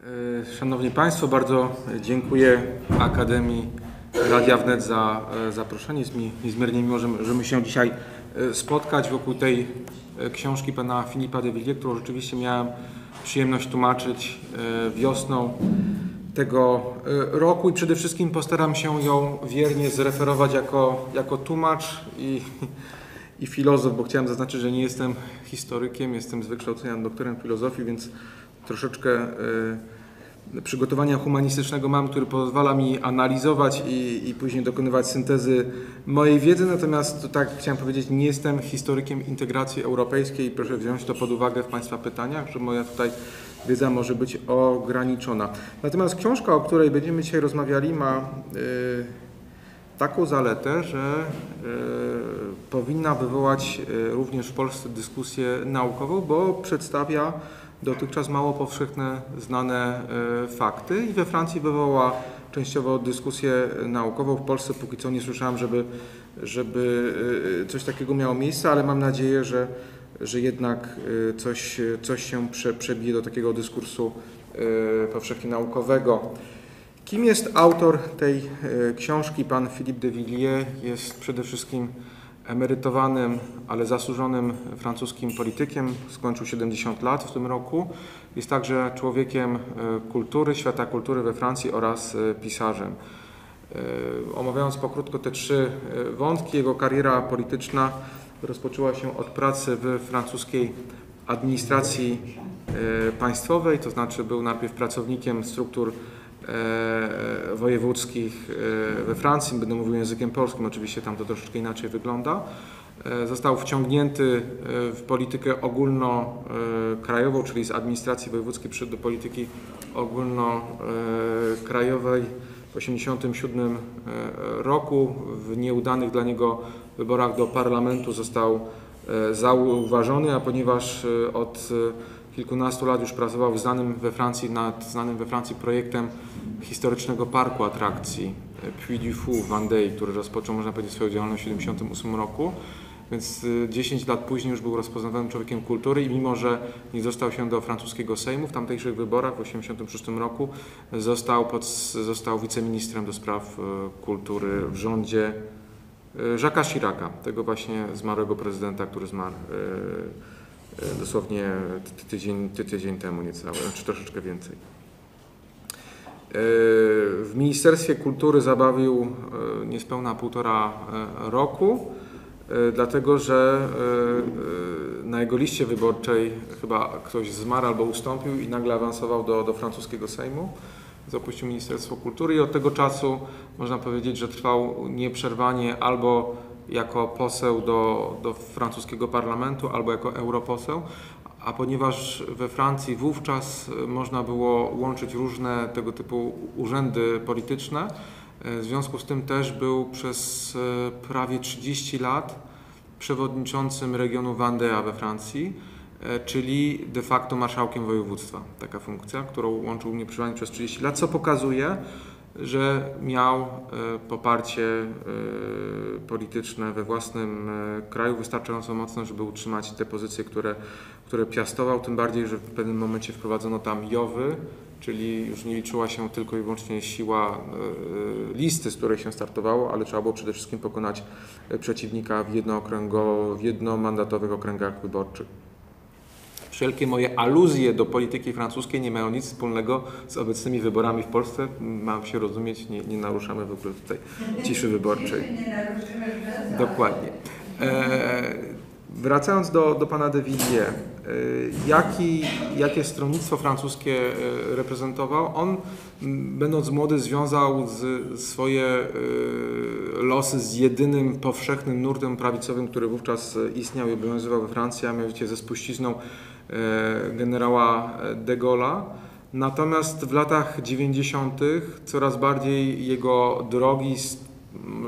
E, Szanowni Państwo, bardzo dziękuję Akademii Radia Wnet za e, zaproszenie. Jest mi niezmiernie miło, że możemy się dzisiaj e, spotkać wokół tej książki pana Filipa de Villiers, którą rzeczywiście miałem przyjemność tłumaczyć wiosną tego roku i przede wszystkim postaram się ją wiernie zreferować jako, jako tłumacz i, i filozof, bo chciałem zaznaczyć, że nie jestem historykiem, jestem z wykształcenia doktorem filozofii, więc troszeczkę e, przygotowania humanistycznego mam, który pozwala mi analizować i, i później dokonywać syntezy mojej wiedzy, natomiast to tak chciałem powiedzieć, nie jestem historykiem integracji europejskiej i proszę wziąć to pod uwagę w Państwa pytaniach, że moja tutaj wiedza może być ograniczona. Natomiast książka, o której będziemy dzisiaj rozmawiali ma e, taką zaletę, że e, powinna wywołać również w Polsce dyskusję naukową, bo przedstawia dotychczas mało powszechne znane e, fakty i we Francji wywołała częściowo dyskusję naukową. W Polsce póki co nie słyszałem, żeby, żeby e, coś takiego miało miejsce, ale mam nadzieję, że, że jednak e, coś, coś się prze, przebije do takiego dyskursu e, powszechnie naukowego. Kim jest autor tej e, książki? Pan Philippe de Villiers jest przede wszystkim emerytowanym, ale zasłużonym francuskim politykiem. Skończył 70 lat w tym roku. Jest także człowiekiem e, kultury, świata kultury we Francji oraz e, pisarzem. E, Omawiając pokrótko te trzy wątki, jego kariera polityczna rozpoczęła się od pracy w francuskiej administracji państwowej, to znaczy był najpierw pracownikiem struktur wojewódzkich e, we Francji, będę mówił językiem polskim, oczywiście tam to troszeczkę inaczej wygląda. E, Został wciągnięty e, w politykę ogólnokrajową, czyli z administracji wojewódzkiej przyszedł do polityki ogólnokrajowej w 1987 roku. W nieudanych dla niego wyborach do parlamentu został e, zauważony, a ponieważ e, od e, kilkunastu lat już pracował w znanym we Francji, nad znanym we Francji projektem historycznego parku atrakcji e, Puy du Fou w Vendée, który rozpoczął, można powiedzieć, swoją działalność w 1978 roku. Więc e, 10 lat później już był rozpoznawanym człowiekiem kultury i mimo, że nie dostał się do francuskiego Sejmu w tamtejszych wyborach w 1986 roku, został, pod, został wiceministrem do spraw e, kultury w rządzie e, Jacques'a Chiraca, tego właśnie zmarłego prezydenta, który zmarł e, e, dosłownie ty- tydzień, ty- tydzień temu niecały, czy troszeczkę więcej. E, W Ministerstwie Kultury zabawił e, niespełna półtora e, roku, e, dlatego że e, e, na jego liście wyborczej chyba ktoś zmarł albo ustąpił i nagle awansował do, do francuskiego Sejmu. Zapuścił Ministerstwo Kultury i od tego czasu można powiedzieć, że trwał nieprzerwanie albo jako poseł do, do francuskiego parlamentu, albo jako europoseł. A ponieważ we Francji wówczas e, można było łączyć różne tego typu urzędy polityczne, e, w związku z tym też był przez e, prawie 30 lat przewodniczącym regionu Vendée we Francji, czyli de facto marszałkiem województwa. Taka funkcja, którą łączył mnie przez 30 lat, co pokazuje, że miał e, poparcie e, polityczne we własnym e, kraju wystarczająco mocne, żeby utrzymać te pozycje, które, które piastował, tym bardziej, że w pewnym momencie wprowadzono tam jowy, czyli już nie liczyła się tylko i wyłącznie siła listy, z której się startowało, ale trzeba było przede wszystkim pokonać przeciwnika w, jednookręgo, w jednomandatowych okręgach wyborczych. Wszelkie moje aluzje do polityki francuskiej nie mają nic wspólnego z obecnymi wyborami w Polsce. Mam się rozumieć, nie, nie naruszamy w ogóle tutaj ciszy wyborczej. Dokładnie. E, wracając do, do pana de Villiers, e, jaki, jakie stronnictwo francuskie e, reprezentował? On, będąc młody, związał z, swoje e, losy z jedynym powszechnym nurtem prawicowym, który wówczas istniał i obowiązywał we Francji, a mianowicie ze spuścizną generała de Gaulle'a. Natomiast w latach 90. coraz bardziej jego drogi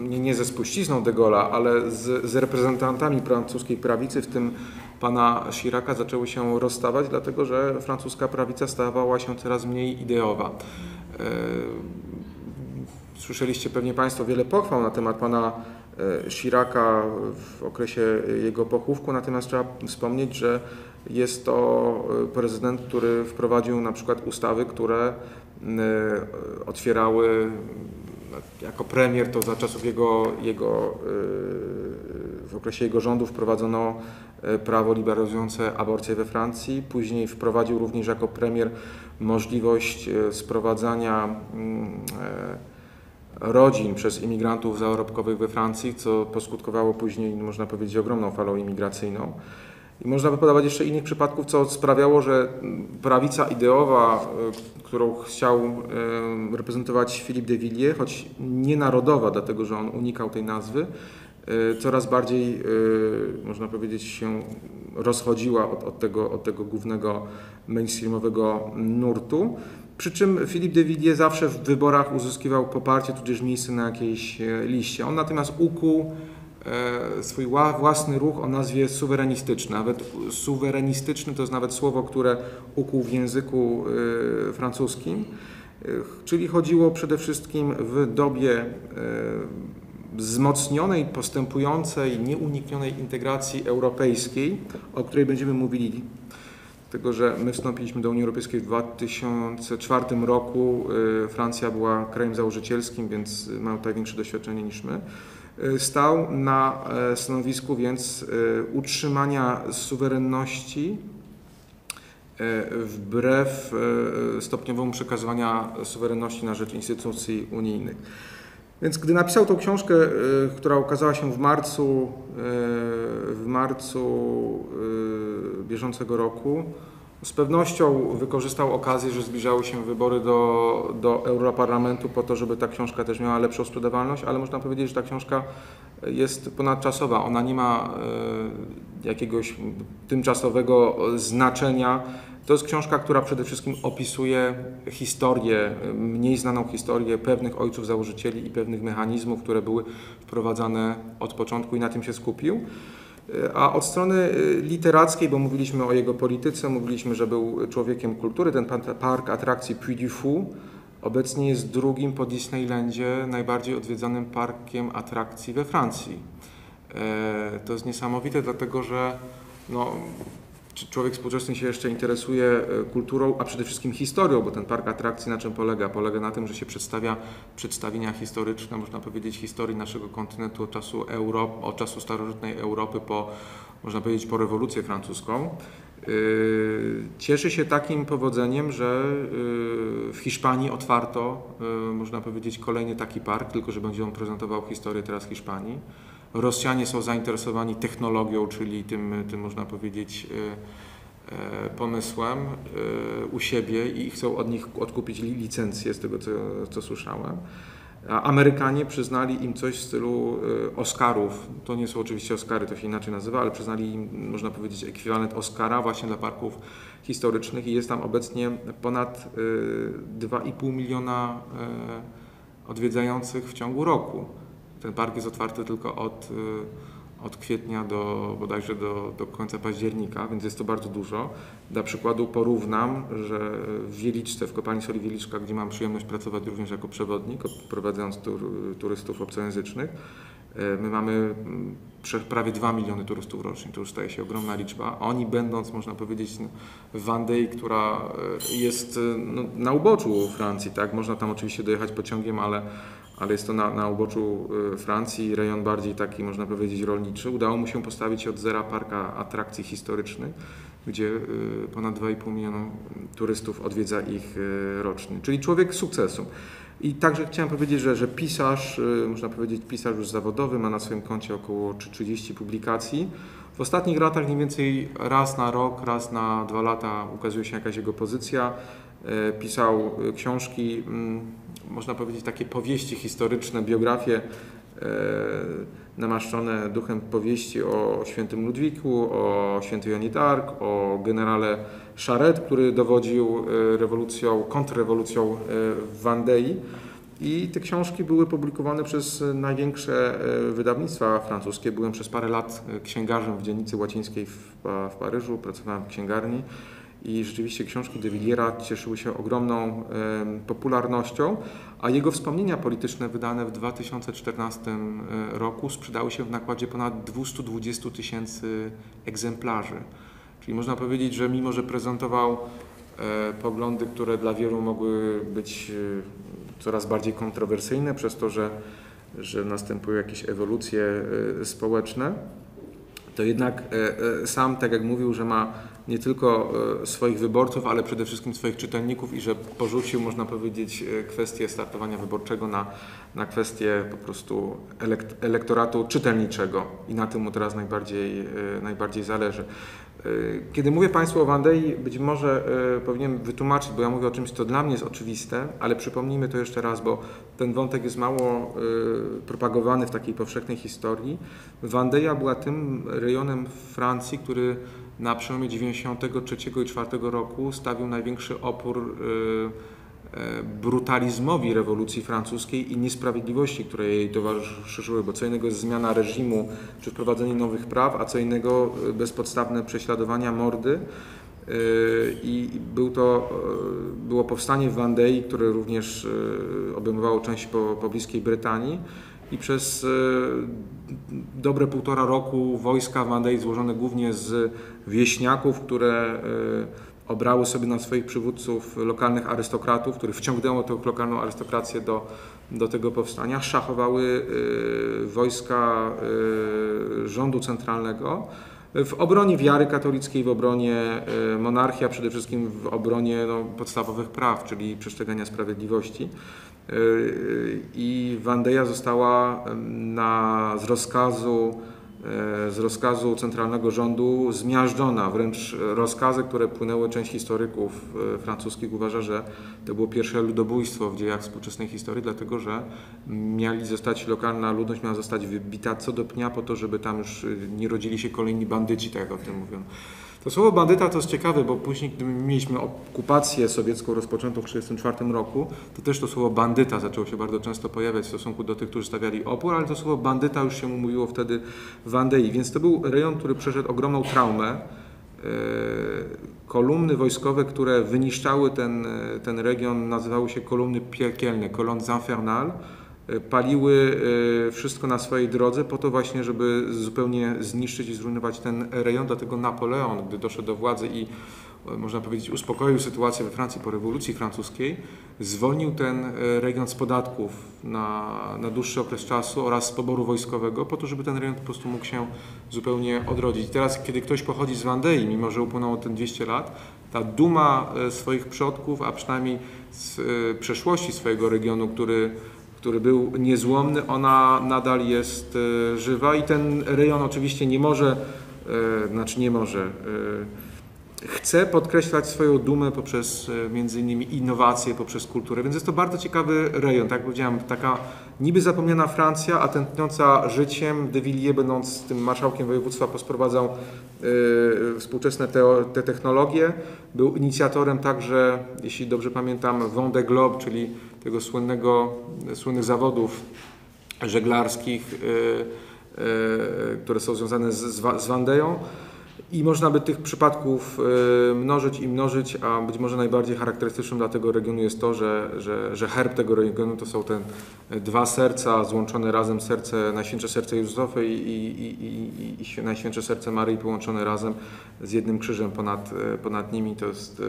nie, nie ze spuścizną de Gaulle'a, ale z, z reprezentantami francuskiej prawicy, w tym pana Chiraca, zaczęły się rozstawać, dlatego że francuska prawica stawała się coraz mniej ideowa. E, Słyszeliście pewnie Państwo wiele pochwał na temat pana e, Chiraca w okresie jego pochówku, natomiast trzeba wspomnieć, że Jest to prezydent, który wprowadził na przykład ustawy, które otwierały jako premier to za czasów jego, jego w okresie jego rządu wprowadzono prawo liberalizujące aborcję we Francji. Później wprowadził również jako premier możliwość sprowadzania mm, rodzin przez imigrantów zarobkowych we Francji, co poskutkowało później, można powiedzieć, ogromną falą imigracyjną. I można by podawać jeszcze innych przypadków, co sprawiało, że prawica ideowa, e, którą chciał e, reprezentować Philippe de Villiers, choć nie narodowa, dlatego że on unikał tej nazwy, e, coraz bardziej, można powiedzieć, się rozchodziła od, od, tego, od tego głównego mainstreamowego nurtu. Przy czym Filip de Villiers zawsze w wyborach uzyskiwał poparcie, tudzież miejsce na jakiejś liście. On natomiast ukuł swój własny ruch o nazwie suwerenistyczny. Nawet suwerenistyczny to jest nawet słowo, które ukuł w języku e, francuskim. Czyli chodziło przede wszystkim w dobie wzmocnionej, postępującej, nieuniknionej integracji europejskiej, o której będziemy mówili tego, że my wstąpiliśmy do Unii Europejskiej w 2004 roku. Francja była krajem założycielskim, więc ma tutaj większe doświadczenie niż my. Y, stał na e, stanowisku więc y, utrzymania suwerenności e, wbrew e, stopniowemu przekazywaniu suwerenności na rzecz instytucji unijnych. Więc gdy napisał tą książkę, która ukazała się w marcu, w marcu bieżącego roku, z pewnością wykorzystał okazję, że zbliżały się wybory do, do Europarlamentu po to, żeby ta książka też miała lepszą sprzedawalność, ale można powiedzieć, że ta książka jest ponadczasowa. Ona nie ma e, jakiegoś tymczasowego znaczenia. To jest książka, która przede wszystkim opisuje historię, mniej znaną historię pewnych ojców założycieli i pewnych mechanizmów, które były wprowadzane od początku i na tym się skupił. A od strony y, literackiej, bo mówiliśmy o jego polityce, mówiliśmy, że był człowiekiem kultury, ten park atrakcji Puy du Fou obecnie jest drugim po Disneylandzie najbardziej odwiedzanym parkiem atrakcji we Francji. E, to jest niesamowite, dlatego że no, człowiek współczesny się jeszcze interesuje e, kulturą, a przede wszystkim historią, bo ten park atrakcji na czym polega? Polega na tym, że się przedstawia przedstawienia historyczne, można powiedzieć historii naszego kontynentu od czasu, Europ, od czasu starożytnej Europy po, można powiedzieć, po rewolucję francuską. E, cieszy się takim powodzeniem, że e, w Hiszpanii otwarto, można powiedzieć, kolejny taki park, tylko że będzie on prezentował historię teraz Hiszpanii. Rosjanie są zainteresowani technologią, czyli tym, tym można powiedzieć e, e, pomysłem e, u siebie i chcą od nich odkupić licencję, z tego co, co słyszałem. A Amerykanie przyznali im coś w stylu Oscarów. To nie są oczywiście Oscary, to się inaczej nazywa, ale przyznali im, można powiedzieć, ekwiwalent Oscara właśnie dla parków historycznych i jest tam obecnie ponad 2,5 miliona odwiedzających w ciągu roku. Ten park jest otwarty tylko od, y, od kwietnia do bodajże do, do końca października, więc jest to bardzo dużo. Dla przykładu porównam, że w Wieliczce, w kopalni soli Wieliczka, gdzie mam przyjemność pracować również jako przewodnik, odprowadzając tur, turystów obcojęzycznych, y, my mamy mm, prawie 2 miliony turystów rocznie, to już staje się ogromna liczba. Oni będąc, można powiedzieć, w Wandei, która y, jest no, na uboczu Francji, tak, można tam oczywiście dojechać pociągiem, ale ale jest to na, na uboczu y, Francji, rejon bardziej taki, można powiedzieć, rolniczy. Udało mu się postawić od zera parka atrakcji historycznych, gdzie y, ponad 2,5 miliona turystów odwiedza ich y, rocznie. Czyli człowiek sukcesu. I także chciałem powiedzieć, że, że pisarz, można powiedzieć pisarz już zawodowy, ma na swoim koncie około 30 publikacji. W ostatnich latach mniej więcej raz na rok, raz na dwa lata ukazuje się jakaś jego pozycja. Pisał książki mm, można powiedzieć, takie powieści historyczne, biografie e, namaszczone duchem powieści o świętym Ludwiku, o świętej Jonie d'Arc, o generale Charette, który dowodził e, rewolucją, kontrrewolucją e, w Wandei. I te książki były publikowane przez największe wydawnictwa francuskie. Byłem przez parę lat księgarzem w dzielnicy łacińskiej w, w Paryżu, pracowałem w księgarni i rzeczywiście książki de Villiera cieszyły się ogromną popularnością, a jego wspomnienia polityczne wydane w 2014 e, roku sprzedały się w nakładzie ponad 220 tysięcy egzemplarzy. Czyli można powiedzieć, że mimo, że prezentował e, poglądy, które dla wielu mogły być e, coraz bardziej kontrowersyjne, przez to, że, że następują jakieś ewolucje e, społeczne, to jednak e, e, sam, tak jak mówił, że ma nie tylko e, swoich wyborców, ale przede wszystkim swoich czytelników i że porzucił, można powiedzieć, kwestię startowania wyborczego na, na kwestię po prostu elekt, elektoratu czytelniczego i na tym mu teraz najbardziej, najbardziej zależy. E, Kiedy mówię Państwu o Wandei, być może e, powinienem wytłumaczyć, bo ja mówię o czymś, co dla mnie jest oczywiste, ale przypomnijmy to jeszcze raz, bo ten wątek jest mało e, propagowany w takiej powszechnej historii. Wandeja była tym rejonem Francji, który na przełomie 93 i 4 roku stawił największy opór brutalizmowi rewolucji francuskiej i niesprawiedliwości, które jej towarzyszyły, bo co innego jest zmiana reżimu czy wprowadzenie nowych praw, a co innego e, bezpodstawne prześladowania, mordy. E, I był to, e, było powstanie w Wandei, które również obejmowało część po, pobliskiej Brytanii i przez dobre półtora roku wojska Wandei złożone głównie z wieśniaków, które obrały sobie na swoich przywódców lokalnych arystokratów, których wciągnęło tę lokalną arystokrację do, do tego powstania, szachowały e, wojska e, rządu centralnego w obronie wiary katolickiej, w obronie e, monarchii, a przede wszystkim w obronie no, podstawowych praw, czyli przestrzegania sprawiedliwości. I Wandeja została na, z rozkazu z rozkazu centralnego rządu zmiażdżona, wręcz rozkazy, które płynęły, część historyków e, francuskich uważa, że to było pierwsze ludobójstwo w dziejach współczesnej historii, dlatego że mieli zostać, lokalna ludność miała zostać wybita co do pnia po to, żeby tam już e, nie rodzili się kolejni bandyci, tak jak o tym mówiono. To słowo bandyta to jest ciekawe, bo później, gdy mieliśmy okupację sowiecką rozpoczętą w 1934 roku, to też to słowo bandyta zaczęło się bardzo często pojawiać w stosunku do tych, którzy stawiali opór, ale to słowo bandyta już się mówiło wtedy w Wandei, więc to był rejon, który przeszedł ogromną traumę. E, Kolumny wojskowe, które wyniszczały ten, e, ten region, nazywały się kolumny piekielne, colonnes infernales e, paliły e, wszystko na swojej drodze po to właśnie, żeby zupełnie zniszczyć i zrujnować ten rejon. Dlatego Napoleon, gdy doszedł do władzy i e, można powiedzieć uspokoił sytuację we Francji po rewolucji francuskiej, zwolnił ten e, region z podatków na, na dłuższy okres czasu oraz z poboru wojskowego po to, żeby ten rejon po prostu mógł się zupełnie odrodzić. Teraz, kiedy ktoś pochodzi z Wandei, mimo że upłynęło ten 200 lat, ta duma e, swoich przodków, a przynajmniej z e, przeszłości swojego regionu, który który był niezłomny, ona nadal jest e, żywa i ten rejon oczywiście nie może, e, znaczy nie może, e, chce podkreślać swoją dumę poprzez między innymi innowacje, poprzez kulturę, więc jest to bardzo ciekawy rejon, tak jak powiedziałem, taka niby zapomniana Francja, a tętniąca życiem. De Villiers, będąc tym marszałkiem województwa, posprowadzał współczesne teo, te technologie. Był inicjatorem także, jeśli dobrze pamiętam, Vendée Globe, czyli tego słynnego, słynnych zawodów żeglarskich, e, e, które są związane z, z Wandeją. I można by tych przypadków e, mnożyć i mnożyć, a być może najbardziej charakterystycznym dla tego regionu jest to, że, że, że herb tego regionu to są te dwa serca złączone razem, serce, Najświętsze Serce Józefa i, i, i, i, Najświętsze Serce Maryi połączone razem z jednym krzyżem ponad, e, ponad nimi. To jest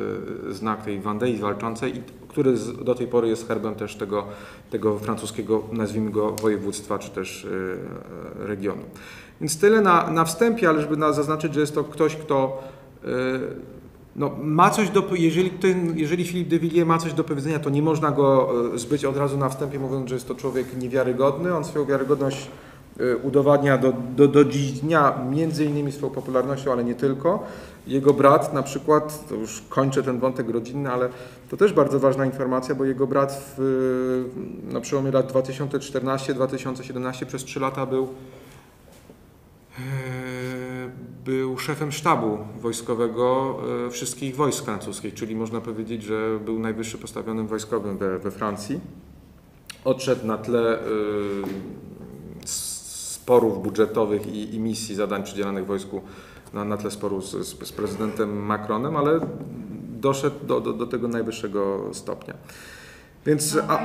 e, znak tej Wandei walczącej, który do tej pory jest herbem też tego, tego francuskiego, nazwijmy go, województwa czy też e, regionu. Więc tyle na, na wstępie, ale żeby na, zaznaczyć, że jest to ktoś, kto e, no, ma coś do, jeżeli, ten, jeżeli Filip de Villiers ma coś do powiedzenia, to nie można go e, zbyć od razu na wstępie, mówiąc, że jest to człowiek niewiarygodny. On swoją wiarygodność e, udowadnia do, do, do dziś dnia, między innymi swoją popularnością, ale nie tylko. Jego brat na przykład, to już kończę ten wątek rodzinny, ale to też bardzo ważna informacja, bo jego brat w, na przełomie lat 2014-2017 przez 3 lata był był szefem sztabu wojskowego e, wszystkich wojsk francuskich, czyli można powiedzieć, że był najwyższy postawionym wojskowym we, we Francji. Odszedł na tle e, sporów budżetowych i, i misji zadań przydzielanych wojsku na, na tle sporu z, z, prezydentem Macronem, ale doszedł do, do, do tego najwyższego stopnia. Więc, No, a,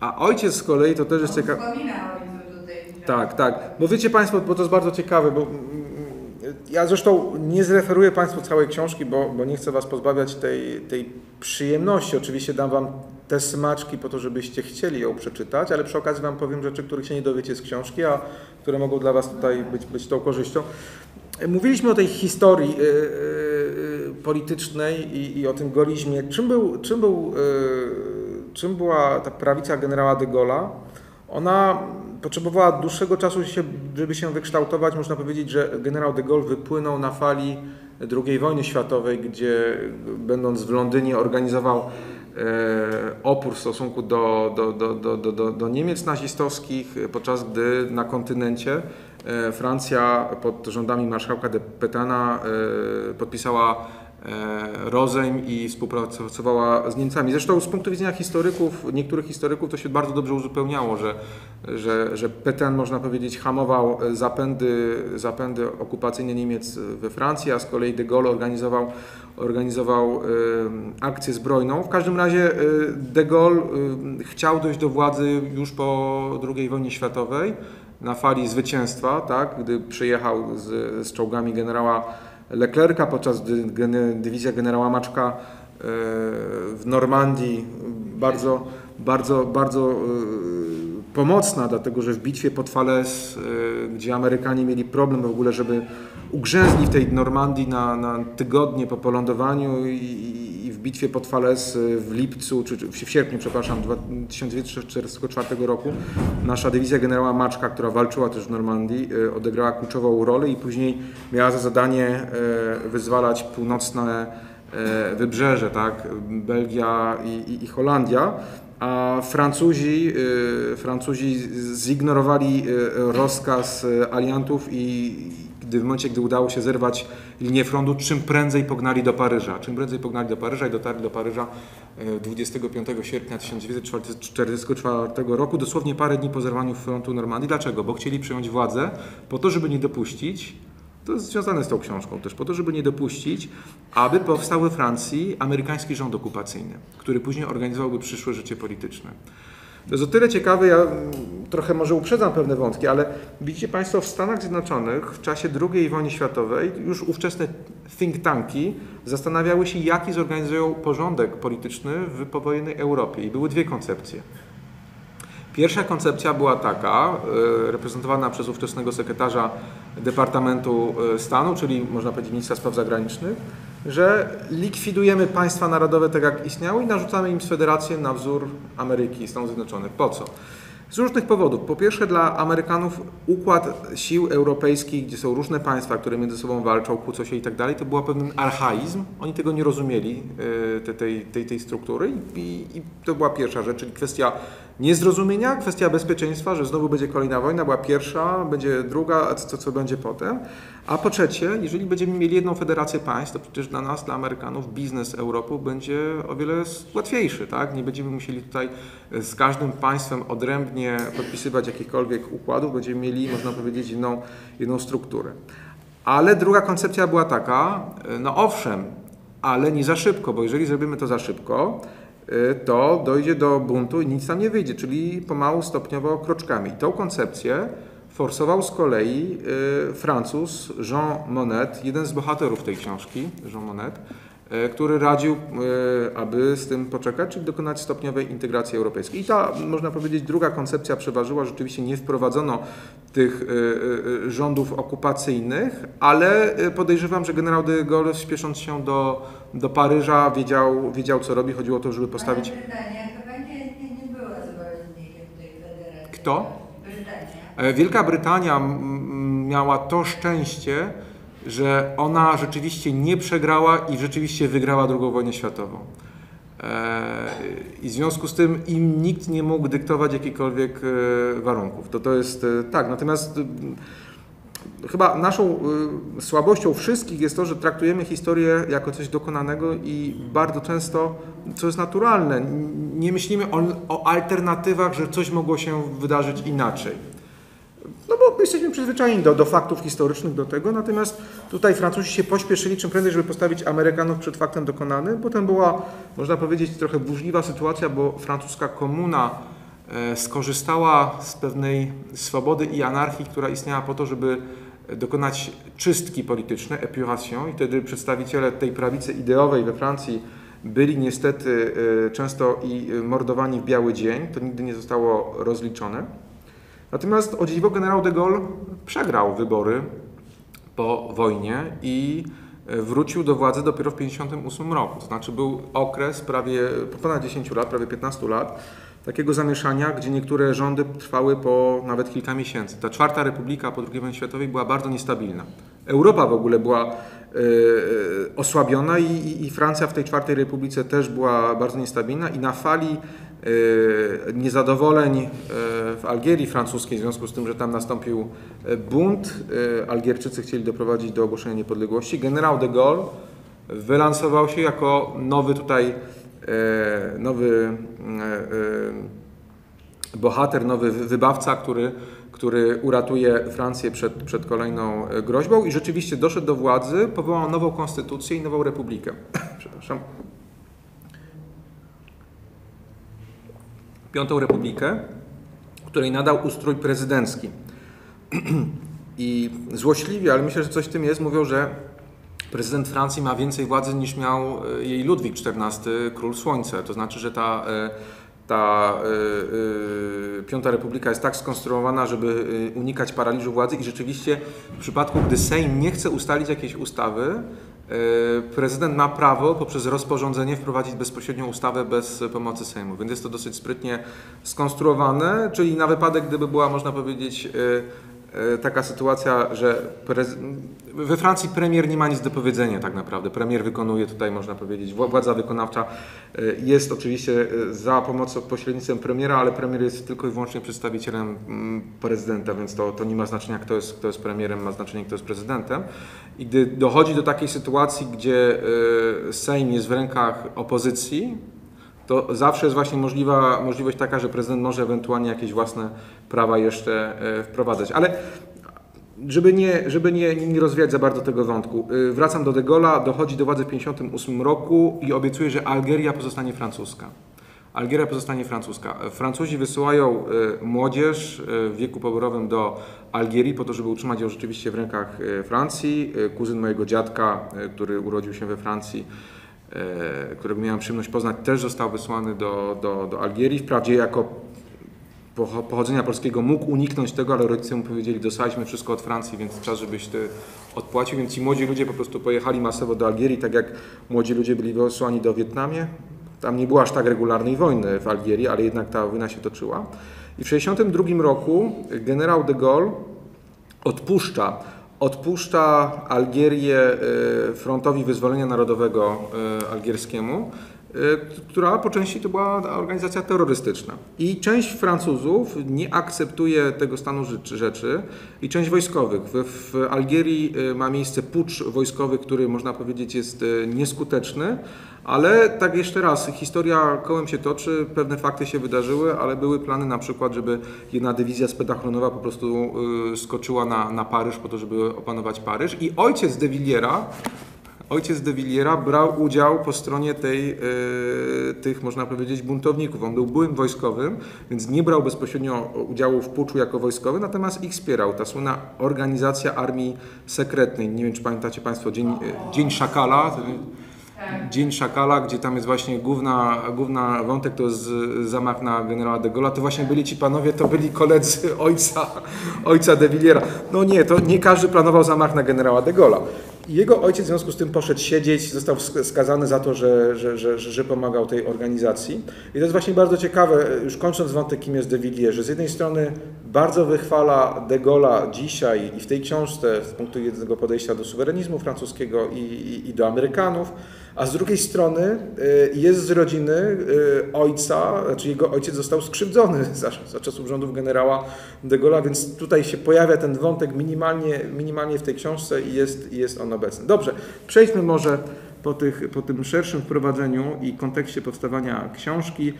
a ojciec z kolei to też jest On ciekawe. Wspomina o ojcu tutaj. Tak, tak. Bo wiecie Państwo, bo to jest bardzo ciekawe, bo mm, Ja zresztą nie zreferuję Państwu całej książki, bo, bo nie chcę Was pozbawiać tej, tej przyjemności. Oczywiście dam Wam te smaczki po to, żebyście chcieli ją przeczytać, ale przy okazji Wam powiem rzeczy, których się nie dowiecie z książki, a które mogą dla Was tutaj być, być tą korzyścią. Mówiliśmy o tej historii y, y, politycznej i, i o tym golizmie. Czym, był, czym, był, y, czym była ta prawica generała de Gaulle'a? Ona potrzebowała dłuższego czasu, żeby się wykształtować. Można powiedzieć, że generał de Gaulle wypłynął na fali II wojny światowej, gdzie będąc w Londynie organizował opór w stosunku do, do, do, do, do, do Niemiec nazistowskich, podczas gdy na kontynencie Francja pod rządami marszałka de Petana podpisała rozejm i współpracowała z Niemcami. Zresztą z punktu widzenia historyków, niektórych historyków to się bardzo dobrze uzupełniało, że, że, że Petain, można powiedzieć, hamował zapędy, zapędy okupacyjne Niemiec we Francji, a z kolei de Gaulle organizował, organizował akcję zbrojną. W każdym razie de Gaulle chciał dojść do władzy już po II wojnie światowej na fali zwycięstwa, tak, gdy przyjechał z, z czołgami generała Leclerca, podczas gdy dywizja generała Maczka w Normandii bardzo, bardzo, bardzo pomocna, dlatego że w bitwie pod Falaise, gdzie Amerykanie mieli problem w ogóle, żeby ugrzęzli w tej Normandii na, na tygodnie po polądowaniu i w bitwie pod Falaise w lipcu, czy w sierpniu, przepraszam, 1944 roku nasza dywizja generała Maczka, która walczyła też w Normandii, odegrała kluczową rolę i później miała za zadanie wyzwalać północne wybrzeże, tak, Belgia i, i, i Holandia. A Francuzi, Francuzi zignorowali rozkaz aliantów i gdy w momencie, gdy udało się zerwać linię frontu, czym prędzej pognali do Paryża. Czym prędzej pognali do Paryża i dotarli do Paryża 25 sierpnia 1944 roku, dosłownie parę dni po zerwaniu frontu Normandii. Dlaczego? Bo chcieli przejąć władzę po to, żeby nie dopuścić to jest związane z tą książką też, po to, żeby nie dopuścić, aby powstał we Francji amerykański rząd okupacyjny, który później organizowałby przyszłe życie polityczne. To jest o tyle ciekawe, ja trochę może uprzedzam pewne wątki, ale widzicie Państwo, w Stanach Zjednoczonych w czasie II wojny światowej już ówczesne think tanki zastanawiały się, jaki zorganizują porządek polityczny w powojennej Europie. I były dwie koncepcje. Pierwsza koncepcja była taka, reprezentowana przez ówczesnego sekretarza Departamentu Stanu, czyli można powiedzieć ministra spraw zagranicznych, że likwidujemy państwa narodowe tak jak istniały i narzucamy im federację na wzór Ameryki i Stanów Zjednoczonych. Po co? Z różnych powodów. Po pierwsze, dla Amerykanów układ sił europejskich, gdzie są różne państwa, które między sobą walczą, kłócą się i tak dalej, to był pewien archaizm. Oni tego nie rozumieli, tej, tej, tej struktury i, i to była pierwsza rzecz, czyli kwestia niezrozumienia, kwestia bezpieczeństwa, że znowu będzie kolejna wojna, była pierwsza, będzie druga, co, co będzie potem. A po trzecie, jeżeli będziemy mieli jedną federację państw, to przecież dla nas, dla Amerykanów, biznes Europy będzie o wiele łatwiejszy, tak? Nie będziemy musieli tutaj z każdym państwem odrębnie podpisywać jakichkolwiek układów, będziemy mieli, można powiedzieć, jedną, jedną strukturę. Ale druga koncepcja była taka, no owszem, ale nie za szybko, bo jeżeli zrobimy to za szybko, to dojdzie do buntu i nic tam nie wyjdzie, czyli pomału, stopniowo, kroczkami. I tą koncepcję forsował z kolei Francuz Jean Monnet, jeden z bohaterów tej książki, Jean Monnet, który radził, aby z tym poczekać, czyli dokonać stopniowej integracji europejskiej. I ta, można powiedzieć, druga koncepcja przeważyła. Rzeczywiście nie wprowadzono tych rządów okupacyjnych, ale podejrzewam, że generał de Gaulle, śpiesząc się do, do Paryża, wiedział, wiedział, co robi. Chodziło o to, żeby postawić... Kto? Wielka Brytania miała to szczęście, że ona rzeczywiście nie przegrała i rzeczywiście wygrała II wojnę światową. I w związku z tym im nikt nie mógł dyktować jakichkolwiek warunków. To to jest tak. Natomiast chyba naszą słabością wszystkich jest to, że traktujemy historię jako coś dokonanego i bardzo często, co jest naturalne, nie myślimy o, o alternatywach, że coś mogło się wydarzyć inaczej. No bo jesteśmy przyzwyczajeni do, do faktów historycznych, do tego, natomiast tutaj Francuzi się pośpieszyli czym prędzej, żeby postawić Amerykanów przed faktem dokonanym. Potem była, można powiedzieć, trochę burzliwa sytuacja, bo francuska komuna skorzystała z pewnej swobody i anarchii, która istniała po to, żeby dokonać czystki politycznej, épuration i wtedy przedstawiciele tej prawicy ideowej we Francji byli niestety e, często i mordowani w biały dzień, to nigdy nie zostało rozliczone. Natomiast o dziwo generał de Gaulle przegrał wybory po wojnie i e, wrócił do władzy dopiero w 1958 roku. To znaczy był okres prawie po ponad 10 lat, prawie 15 lat takiego zamieszania, gdzie niektóre rządy trwały po nawet kilka miesięcy. Ta czwarta republika po II wojnie światowej była bardzo niestabilna. Europa w ogóle była osłabiona i, i, Francja w tej czwartej republice też była bardzo niestabilna i na fali e, niezadowoleń w Algierii francuskiej w związku z tym, że tam nastąpił bunt, Algierczycy chcieli doprowadzić do ogłoszenia niepodległości, generał de Gaulle wylansował się jako nowy tutaj nowy bohater, nowy wy- wybawca, który, który uratuje Francję przed, przed kolejną e, groźbą i rzeczywiście doszedł do władzy, powołał nową konstytucję i nową republikę. Przepraszam. Piątą republikę, której nadał ustrój prezydencki. I złośliwie, ale myślę, że coś w tym jest, mówią, że prezydent Francji ma więcej władzy niż miał e, jej Ludwik XIV, król Słońce. To znaczy, że ta, e, ta e, e, Piąta Republika jest tak skonstruowana, żeby e, unikać paraliżu władzy i rzeczywiście w przypadku, gdy Sejm nie chce ustalić jakiejś ustawy, e, prezydent ma prawo poprzez rozporządzenie wprowadzić bezpośrednią ustawę bez pomocy Sejmu. Więc jest to dosyć sprytnie skonstruowane, czyli na wypadek, gdyby była, można powiedzieć, e, taka sytuacja, że we Francji premier nie ma nic do powiedzenia tak naprawdę. Premier wykonuje tutaj, można powiedzieć, wła- władza wykonawcza e, jest oczywiście e, za pomocą, pośrednictwem premiera, ale premier jest tylko i wyłącznie przedstawicielem mm, prezydenta, więc to, to nie ma znaczenia, kto jest, kto jest premierem, ma znaczenie, kto jest prezydentem. I gdy dochodzi do takiej sytuacji, gdzie e, Sejm jest w rękach opozycji, to zawsze jest właśnie możliwa, możliwość taka, że prezydent może ewentualnie jakieś własne prawa jeszcze e, wprowadzać. Ale żeby nie, żeby nie, nie rozwijać za bardzo tego wątku, y, wracam do De Gaulle'a, dochodzi do władzy w 1958 roku i obiecuje, że Algeria pozostanie francuska. Algeria pozostanie francuska. Francuzi wysyłają y, młodzież y, w wieku poborowym do Algierii po to, żeby utrzymać ją rzeczywiście w rękach Francji. Kuzyn mojego dziadka, który urodził się we Francji, którego miałem przyjemność poznać, też został wysłany do, do, do Algierii. Wprawdzie jako pocho- pochodzenia polskiego mógł uniknąć tego, ale rodzice mu powiedzieli, dostaliśmy wszystko od Francji, więc czas, żebyś ty odpłacił. Więc ci młodzi ludzie po prostu pojechali masowo do Algierii, tak jak młodzi ludzie byli wysłani do Wietnamie. Tam nie było aż tak regularnej wojny w Algierii, ale jednak ta wojna się toczyła. I w 1962 roku generał de Gaulle odpuszcza, odpuszcza Algierię e, Frontowi Wyzwolenia Narodowego e, Algierskiemu, która po części to była organizacja terrorystyczna. I część Francuzów nie akceptuje tego stanu rzeczy- i część wojskowych. W, Algierii e, ma miejsce pucz wojskowy, który można powiedzieć jest e, nieskuteczny, ale tak jeszcze raz, historia kołem się toczy, pewne fakty się wydarzyły, ale były plany na przykład, żeby jedna dywizja spedachronowa po prostu y, skoczyła na, na Paryż po to, żeby opanować Paryż. I ojciec de Villiera, ojciec de Villiera brał udział po stronie tej, y, tych, można powiedzieć, buntowników. On był byłym wojskowym, więc nie brał bezpośrednio udziału w puczu jako wojskowy, natomiast ich wspierał. Ta słynna organizacja armii sekretnej, nie wiem czy pamiętacie Państwo, Dzień, y, Dzień Szakala, Dzień Szakala, gdzie tam jest właśnie główna, główna wątek, to jest zamach na generała de Gaulle'a, to właśnie byli ci panowie, to byli koledzy ojca, ojca de Villiera. No nie, to nie każdy planował zamach na generała de Gaulle'a. Jego ojciec w związku z tym poszedł siedzieć, został sk- skazany za to, że, że, że, że, pomagał tej organizacji. I to jest właśnie bardzo ciekawe, już kończąc wątek, kim jest de Villiers, że z jednej strony bardzo wychwala de Gaulle'a dzisiaj i w tej książce z punktu jednego podejścia do suwerenizmu francuskiego i, i, i do Amerykanów, a z drugiej strony y, jest z rodziny y, ojca, znaczy jego ojciec został skrzywdzony za, za czasów rządów generała de Gaulle'a, więc tutaj się pojawia ten wątek minimalnie, minimalnie w tej książce i jest, jest on obecny. Dobrze, przejdźmy może po, tych, po tym szerszym wprowadzeniu i kontekście powstawania książki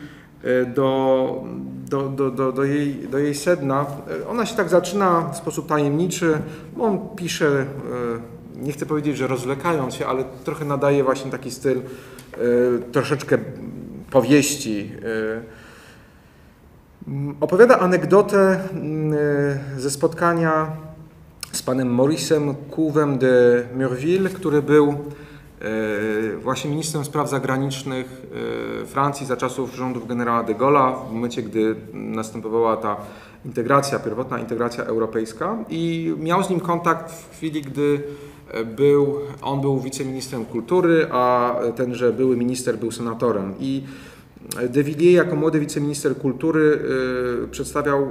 y, do, do, do, do, do, jej, do jej sedna. Y, Ona się tak zaczyna w sposób tajemniczy, bo on pisze y, nie chcę powiedzieć, że rozlekając się, ale trochę nadaje właśnie taki styl troszeczkę powieści. Opowiada anegdotę ze spotkania z panem Mauricem Couvem de Murville, który był e, właśnie ministrem spraw zagranicznych e, Francji za czasów rządów generała de Gaulle'a, w momencie, gdy następowała ta integracja, pierwotna integracja europejska. I miał z nim kontakt w chwili, gdy był, on był wiceministrem kultury, a tenże były minister był senatorem. I De Villiers jako młody wiceminister kultury y, przedstawiał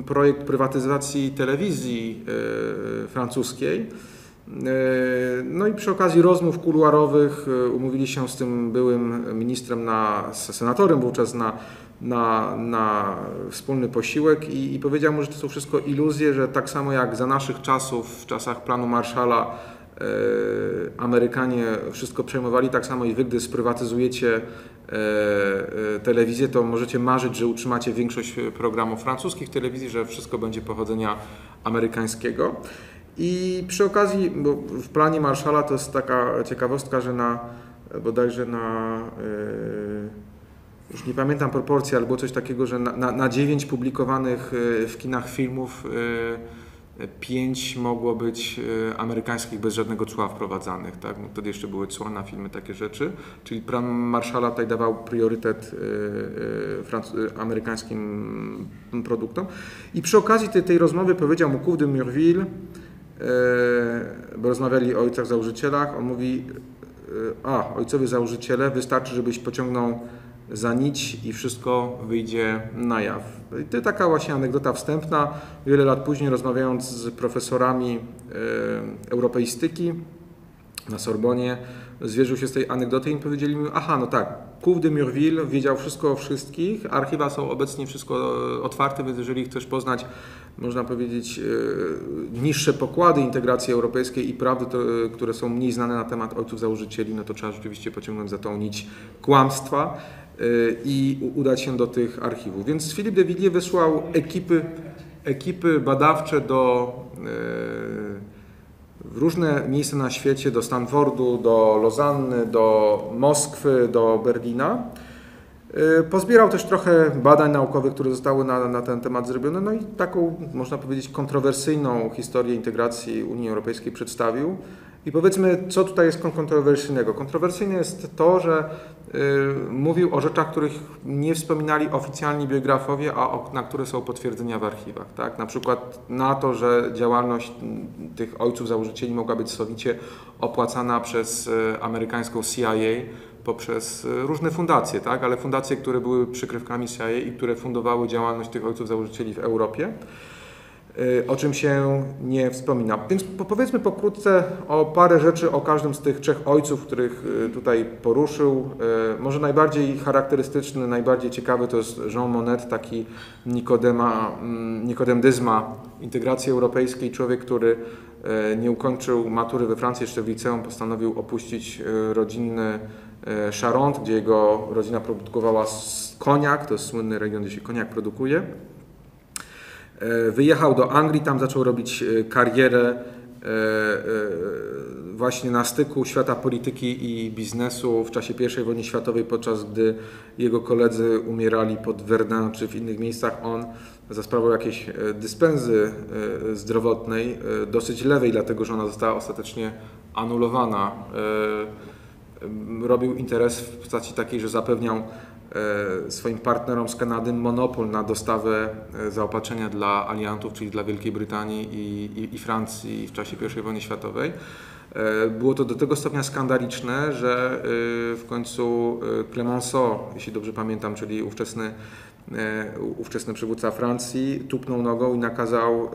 y, projekt prywatyzacji telewizji y, francuskiej. No i przy okazji rozmów kuluarowych umówili się z tym byłym ministrem, na, z senatorem wówczas na, na, na wspólny posiłek i, i powiedział mu, że to są wszystko iluzje, że tak samo jak za naszych czasów, w czasach planu Marshalla, Amerykanie wszystko przejmowali, tak samo i wy, gdy sprywatyzujecie telewizję, to możecie marzyć, że utrzymacie większość programów francuskich telewizji, że wszystko będzie pochodzenia amerykańskiego. I przy okazji, bo w planie Marszala to jest taka ciekawostka, że na bodajże na już nie pamiętam proporcji, albo coś takiego, że na, na, na 9 publikowanych w kinach filmów pięć mogło być e, amerykańskich bez żadnego cła wprowadzanych. Tak? No, wtedy jeszcze były cła na filmy, takie rzeczy. Czyli plan Marszala tutaj dawał priorytet e, e, amerykańskim produktom. I przy okazji tej, tej rozmowy powiedział mu Couve de Murville, bo rozmawiali o ojcach założycielach, on mówi, a ojcowie założyciele, wystarczy, żebyś pociągnął za nić i wszystko wyjdzie na jaw. I to taka właśnie anegdota wstępna. Wiele lat później rozmawiając z profesorami e, europeistyki na Sorbonie, zwierzył się z tej anegdoty i powiedzieli mi, aha, no tak, Couve de Murville wiedział wszystko o wszystkich, archiwa są obecnie wszystko otwarte, więc jeżeli chcesz poznać, można powiedzieć, e, niższe pokłady integracji europejskiej i prawdy, to, które są mniej znane na temat ojców założycieli, no to trzeba rzeczywiście pociągnąć za tą nić kłamstwa. Y, i udać się do tych archiwów. Więc Filip de Villiers wysłał ekipy, ekipy badawcze do y, w różne miejsca na świecie, do Stanfordu, do Lozanny, do Moskwy, do Berlina. Y, pozbierał też trochę badań naukowych, które zostały na, na, ten temat zrobione, no i taką, można powiedzieć, kontrowersyjną historię integracji Unii Europejskiej przedstawił. I powiedzmy, co tutaj jest kontrowersyjnego? Kontrowersyjne jest to, że y, mówił o rzeczach, których nie wspominali oficjalni biografowie, a o, na które są potwierdzenia w archiwach. Tak? Na przykład na to, że działalność tych ojców założycieli mogła być sowicie opłacana przez y, amerykańską CIA poprzez y, różne fundacje, tak? ale fundacje, które były przykrywkami CIA i które fundowały działalność tych ojców założycieli w Europie. Y, o czym się nie wspomina. Więc powiedzmy pokrótce o parę rzeczy o każdym z tych trzech ojców, których y, tutaj poruszył. Y, może najbardziej charakterystyczny, najbardziej ciekawy to jest Jean Monnet, taki Nikodema, mm, Nikodem Dyzma integracji europejskiej, człowiek, który nie ukończył matury we Francji, jeszcze w liceum postanowił opuścić rodzinny Charente, gdzie jego rodzina produkowała koniak, to jest słynny region, gdzie się koniak produkuje wyjechał do Anglii, tam zaczął robić e, karierę e, właśnie na styku świata polityki i biznesu w czasie I wojny światowej, podczas gdy jego koledzy umierali pod Verdun czy w innych miejscach. On za sprawą jakiejś dyspensy zdrowotnej, dosyć lewej, dlatego że ona została ostatecznie anulowana, robił interes w postaci takiej, że zapewniał E, swoim partnerom z Kanady monopol na dostawę e, zaopatrzenia dla aliantów, czyli dla Wielkiej Brytanii i, i, i Francji w czasie I wojny światowej. E, było to do tego stopnia skandaliczne, że w końcu Clemenceau, jeśli dobrze pamiętam, czyli ówczesny, ówczesny przywódca Francji, tupnął nogą i nakazał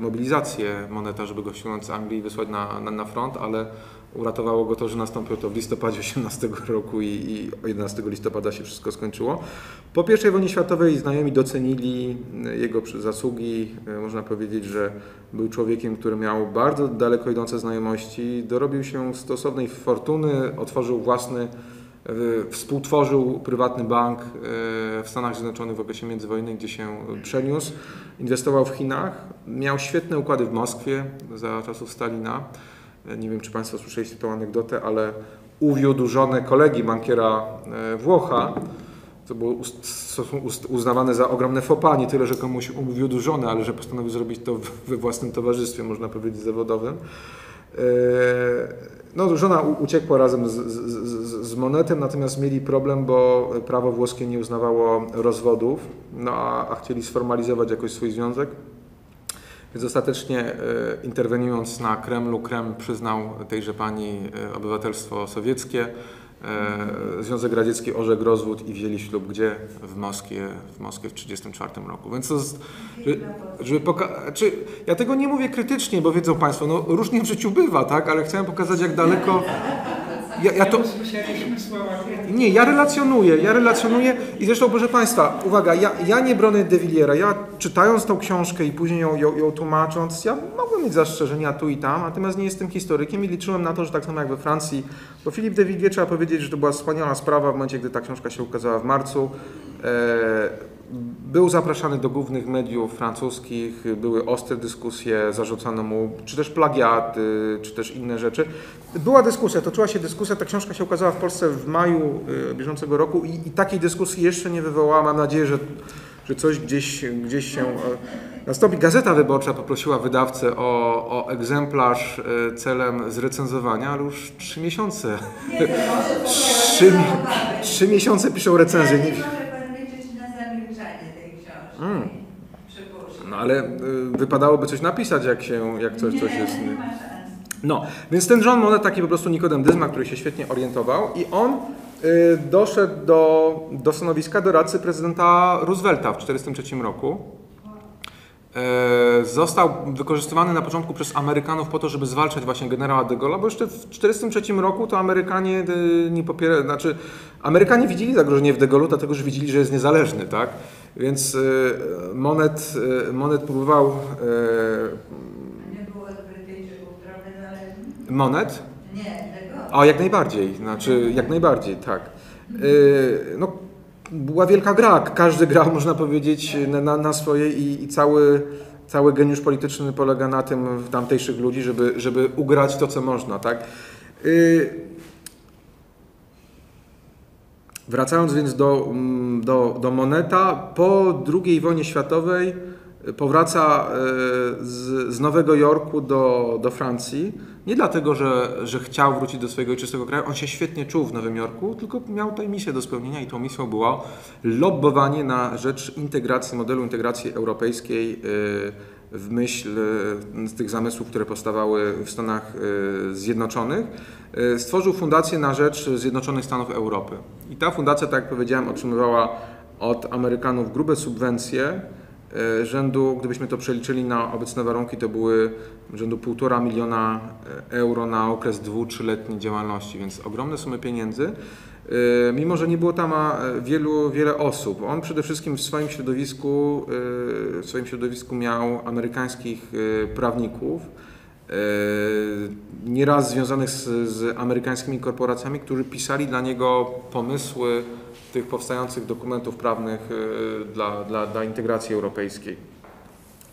mobilizację moneta, żeby go ściągnąć z Anglii i wysłać na, na, na front, ale Uratowało go to, że nastąpiło to w listopadzie 18 roku i, i 11 listopada się wszystko skończyło. Po I wojnie światowej znajomi docenili jego zasługi. Można powiedzieć, że był człowiekiem, który miał bardzo daleko idące znajomości, dorobił się stosownej fortuny, otworzył własny, e, współtworzył prywatny bank e, w Stanach Zjednoczonych w okresie międzywojennym, gdzie się przeniósł, inwestował w Chinach, miał świetne układy w Moskwie za czasów Stalina. Nie wiem, czy Państwo słyszeliście tą anegdotę, ale uwiódł żonę kolegi bankiera e, Włocha, to było uznawane za ogromne fopa, nie tyle, że komuś uwiódł żonę, ale że postanowił zrobić to we własnym towarzystwie, można powiedzieć, zawodowym. E, No, żona uciekła razem z, z, z Monetem, natomiast mieli problem, bo prawo włoskie nie uznawało rozwodów, no a, a chcieli sformalizować jakoś swój związek. Więc ostatecznie e, interweniując na Kremlu, Kreml przyznał tejże pani e, obywatelstwo sowieckie. E, Związek Radziecki orzekł rozwód i wzięli ślub gdzie? W Moskwie, w Moskwie w 1934 roku. Więc to jest, że, żeby poka- czy, ja tego nie mówię krytycznie, bo wiedzą Państwo, no różnie w życiu bywa, tak? Ale chciałem pokazać jak daleko... Ja, ja to, nie, ja relacjonuję, ja relacjonuję i zresztą, proszę Państwa, uwaga, ja, ja nie bronię De Villiera, ja czytając tą książkę i później ją, ją, ją tłumacząc, ja mogłem mieć zastrzeżenia tu i tam, natomiast nie jestem historykiem i liczyłem na to, że tak samo jak we Francji, bo Philippe de Villiers trzeba powiedzieć, że to była wspaniała sprawa w momencie, gdy ta książka się ukazała w marcu. E, był zapraszany do głównych mediów francuskich, były ostre dyskusje, zarzucano mu czy też plagiaty, czy też inne rzeczy. Była dyskusja, toczyła się dyskusja, ta książka się ukazała w Polsce w maju y, bieżącego roku i, i takiej dyskusji jeszcze nie wywołała. Mam nadzieję, że, że coś gdzieś, gdzieś się e, nastąpi. Gazeta Wyborcza poprosiła wydawcę o, o egzemplarz e, celem zrecenzowania, ale już trzy miesiące. Trzy, trzy miesiące piszą recenzję. Nie Nie, może pan liczyć na zamilczanie tej książki. Mm. No ale y, wypadałoby coś napisać, jak się, jak coś, coś jest. No, więc ten John Monet, taki po prostu Nikodem Dyzma, który się świetnie orientował i on y, doszedł do, do stanowiska doradcy prezydenta Roosevelta w 1943 roku. E, Został wykorzystywany na początku przez Amerykanów po to, żeby zwalczać właśnie generała de Gaulle'a, bo jeszcze w 1943 roku to Amerykanie y, nie popiera, znaczy Amerykanie widzieli zagrożenie w de Gaulle'u, dlatego że widzieli, że jest niezależny, tak? Więc y, Monet, y, Monet próbował Nie było? Monet Nie, tego. A jak najbardziej, znaczy jak najbardziej, tak. Yy, no, była wielka gra, każdy grał, można powiedzieć, na, na, swoje i, i cały, cały geniusz polityczny polega na tym w tamtejszych ludzi, żeby, żeby ugrać to, co można, tak. Wracając więc do, mm, do, do Moneta, po II wojnie światowej y, powraca y, z, z Nowego Jorku do, do Francji. Nie dlatego, że, że chciał wrócić do swojego ojczystego kraju, on się świetnie czuł w Nowym Jorku, tylko miał tutaj misję do spełnienia i tą misją było lobbowanie na rzecz integracji, modelu integracji europejskiej y, w myśl z tych zamysłów, które powstawały w Stanach y, Zjednoczonych. Y, Stworzył fundację na rzecz Zjednoczonych Stanów Europy. I ta fundacja, tak jak powiedziałem, otrzymywała od Amerykanów grube subwencje rzędu, gdybyśmy to przeliczyli na obecne warunki, to były rzędu 1,5 miliona e, euro na okres dwu, trzyletniej działalności, więc ogromne sumy pieniędzy. Y, Mimo, że nie było tam wielu, wiele osób, on przede wszystkim w swoim środowisku, y, w swoim środowisku miał amerykańskich y, prawników, nieraz związanych z, z amerykańskimi korporacjami, którzy pisali dla niego pomysły tych powstających dokumentów prawnych dla, dla, dla integracji europejskiej.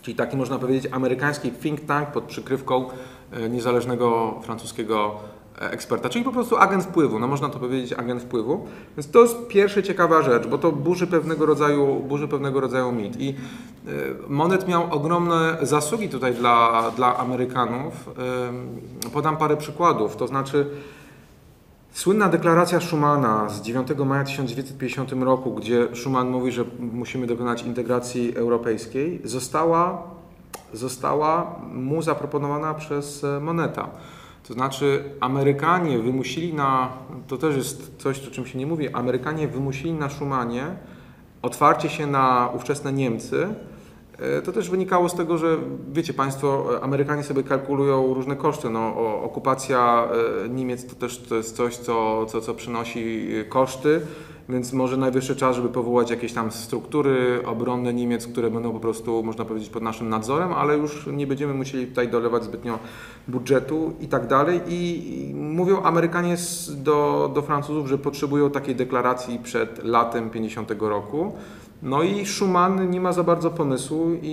Czyli taki można powiedzieć amerykański think tank pod przykrywką e, niezależnego francuskiego e, eksperta, czyli po prostu agent wpływu, no można to powiedzieć agent wpływu. Więc to jest pierwsza ciekawa rzecz, bo to burzy pewnego rodzaju, burzy pewnego rodzaju mit. I e, Monet miał ogromne zasługi tutaj dla, dla Amerykanów. E, Podam parę przykładów, to znaczy Słynna deklaracja Schumana z 9 maja 1950 roku, gdzie Schuman mówi, że musimy dokonać integracji europejskiej, została, została mu zaproponowana przez e, Moneta. To znaczy Amerykanie wymusili na, to też jest coś, o czym się nie mówi, Amerykanie wymusili na Schumanie otwarcie się na ówczesne Niemcy, E, To też wynikało z tego, że wiecie Państwo, Amerykanie sobie kalkulują różne koszty. No, okupacja e, Niemiec to też to jest coś, co, co, co przynosi koszty, więc może najwyższy czas, żeby powołać jakieś tam struktury obronne Niemiec, które będą po prostu, można powiedzieć, pod naszym nadzorem, ale już nie będziemy musieli tutaj dolewać zbytnio budżetu i tak dalej. I mówią Amerykanie do, do Francuzów, że potrzebują takiej deklaracji przed latem 50 roku. No i Schumann nie ma za bardzo pomysłu i,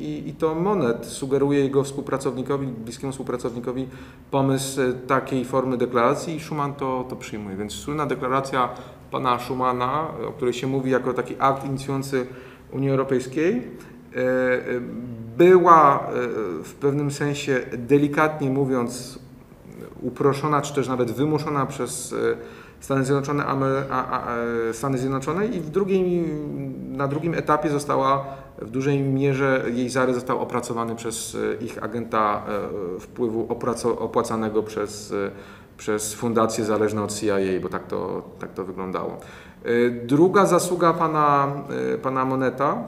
i, i to Monet sugeruje jego współpracownikowi, bliskiemu współpracownikowi pomysł takiej formy deklaracji i Schumann to, to przyjmuje. Więc słynna deklaracja pana Schumana, o której się mówi jako taki akt inicjujący Unii Europejskiej, e, e, była e, w pewnym sensie, delikatnie mówiąc, uproszona, czy też nawet wymuszona przez Stany Zjednoczone, Stany Zjednoczone i w drugim, na drugim etapie została w dużej mierze jej zarys został opracowany przez ich agenta wpływu opłacanego przez, przez fundacje zależne od CIA, bo tak to, tak to wyglądało. E, Druga zasługa pana, e, pana Moneta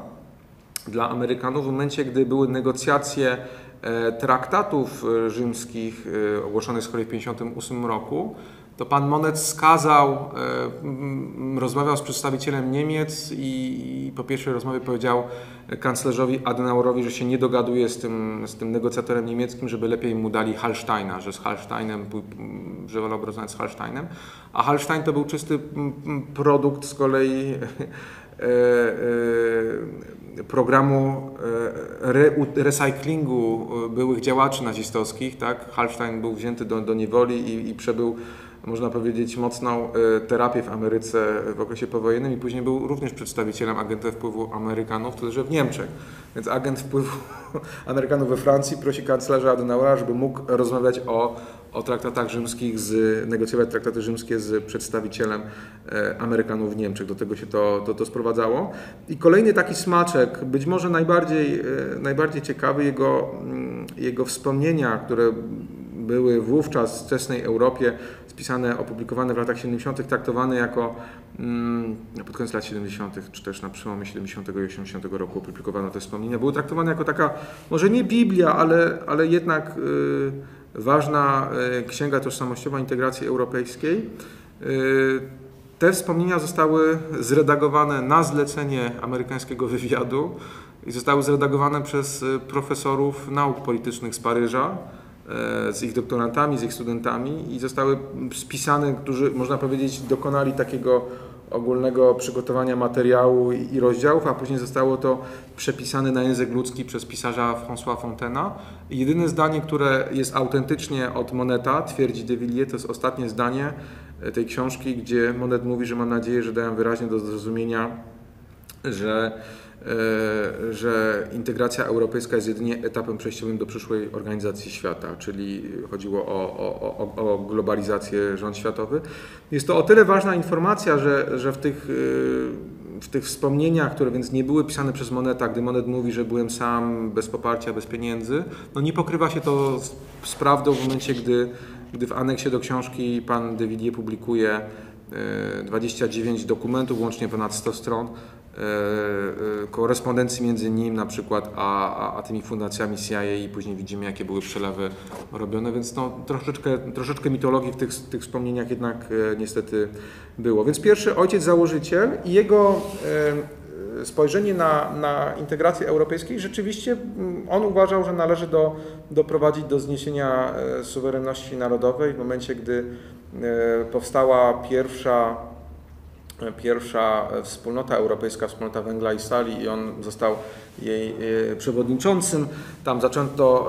dla Amerykanów w momencie, gdy były negocjacje e, traktatów e, rzymskich e, ogłoszonych z kolei w 1958 roku, to pan Monet skazał, e, rozmawiał z przedstawicielem Niemiec i, po pierwszej rozmowie powiedział kanclerzowi Adenauerowi, że się nie dogaduje z tym, z tym negocjatorem niemieckim, żeby lepiej mu dali Hallsteina, że z Hallsteinem, że wolałby rozmawiać z Hallsteinem, a Hallstein to był czysty produkt z kolei e, e, programu recyklingu byłych działaczy nazistowskich, tak? Hallstein był wzięty do, do niewoli i, i przebył, można powiedzieć, mocną e, terapię w Ameryce w okresie powojennym i później był również przedstawicielem agenta wpływu Amerykanów, tyle że w Niemczech. Więc agent wpływu Amerykanów we Francji prosi kanclerza Adenauera, żeby mógł rozmawiać o, o traktatach rzymskich, z, negocjować traktaty rzymskie z przedstawicielem e, Amerykanów w Niemczech. Do tego się to, to, to sprowadzało. I kolejny taki smaczek, być może najbardziej, e, najbardziej ciekawy, jego, mm, jego wspomnienia, które były wówczas w wczesnej Europie spisane, opublikowane w latach 70., traktowane jako mm, pod koniec lat 70., czy też na przełomie 70. i 80. roku opublikowano te wspomnienia, były traktowane jako taka, może nie Biblia, ale, ale jednak y, ważna y, księga tożsamościowa integracji europejskiej. Y, te wspomnienia zostały zredagowane na zlecenie amerykańskiego wywiadu i zostały zredagowane przez y, profesorów nauk politycznych z Paryża, z ich doktorantami, z ich studentami i zostały spisane, którzy można powiedzieć dokonali takiego ogólnego przygotowania materiału i rozdziałów, a później zostało to przepisane na język ludzki przez pisarza François Fontena. Jedyne zdanie, które jest autentycznie od Moneta, twierdzi de Villiers, to jest ostatnie zdanie e, tej książki, gdzie Monet mówi, że mam nadzieję, że dałem wyraźnie do zrozumienia, że, e, że integracja europejska jest jedynie etapem przejściowym do przyszłej organizacji świata, czyli chodziło o, o, o, globalizację rząd światowy. Jest to o tyle ważna informacja, że, że w tych, e, w tych wspomnieniach, które więc nie były pisane przez Moneta, gdy Monet mówi, że byłem sam, bez poparcia, bez pieniędzy, no nie pokrywa się to z, z prawdą w momencie, gdy, gdy w aneksie do książki pan de Villiers publikuje e, 29 dokumentów, łącznie ponad 100 stron, e, e, korespondencji między nim na przykład, a, a, a tymi fundacjami CIA i później widzimy, jakie były przelewy robione, więc no, troszeczkę, troszeczkę mitologii w tych, tych wspomnieniach jednak e, niestety było. Więc pierwszy ojciec założyciel i jego e, spojrzenie na, na integrację europejską, rzeczywiście mm, on uważał, że należy do, doprowadzić do zniesienia e, suwerenności narodowej w momencie, gdy e, powstała pierwsza pierwsza wspólnota europejska, wspólnota węgla i stali i on został jej e, przewodniczącym. Tam zaczęto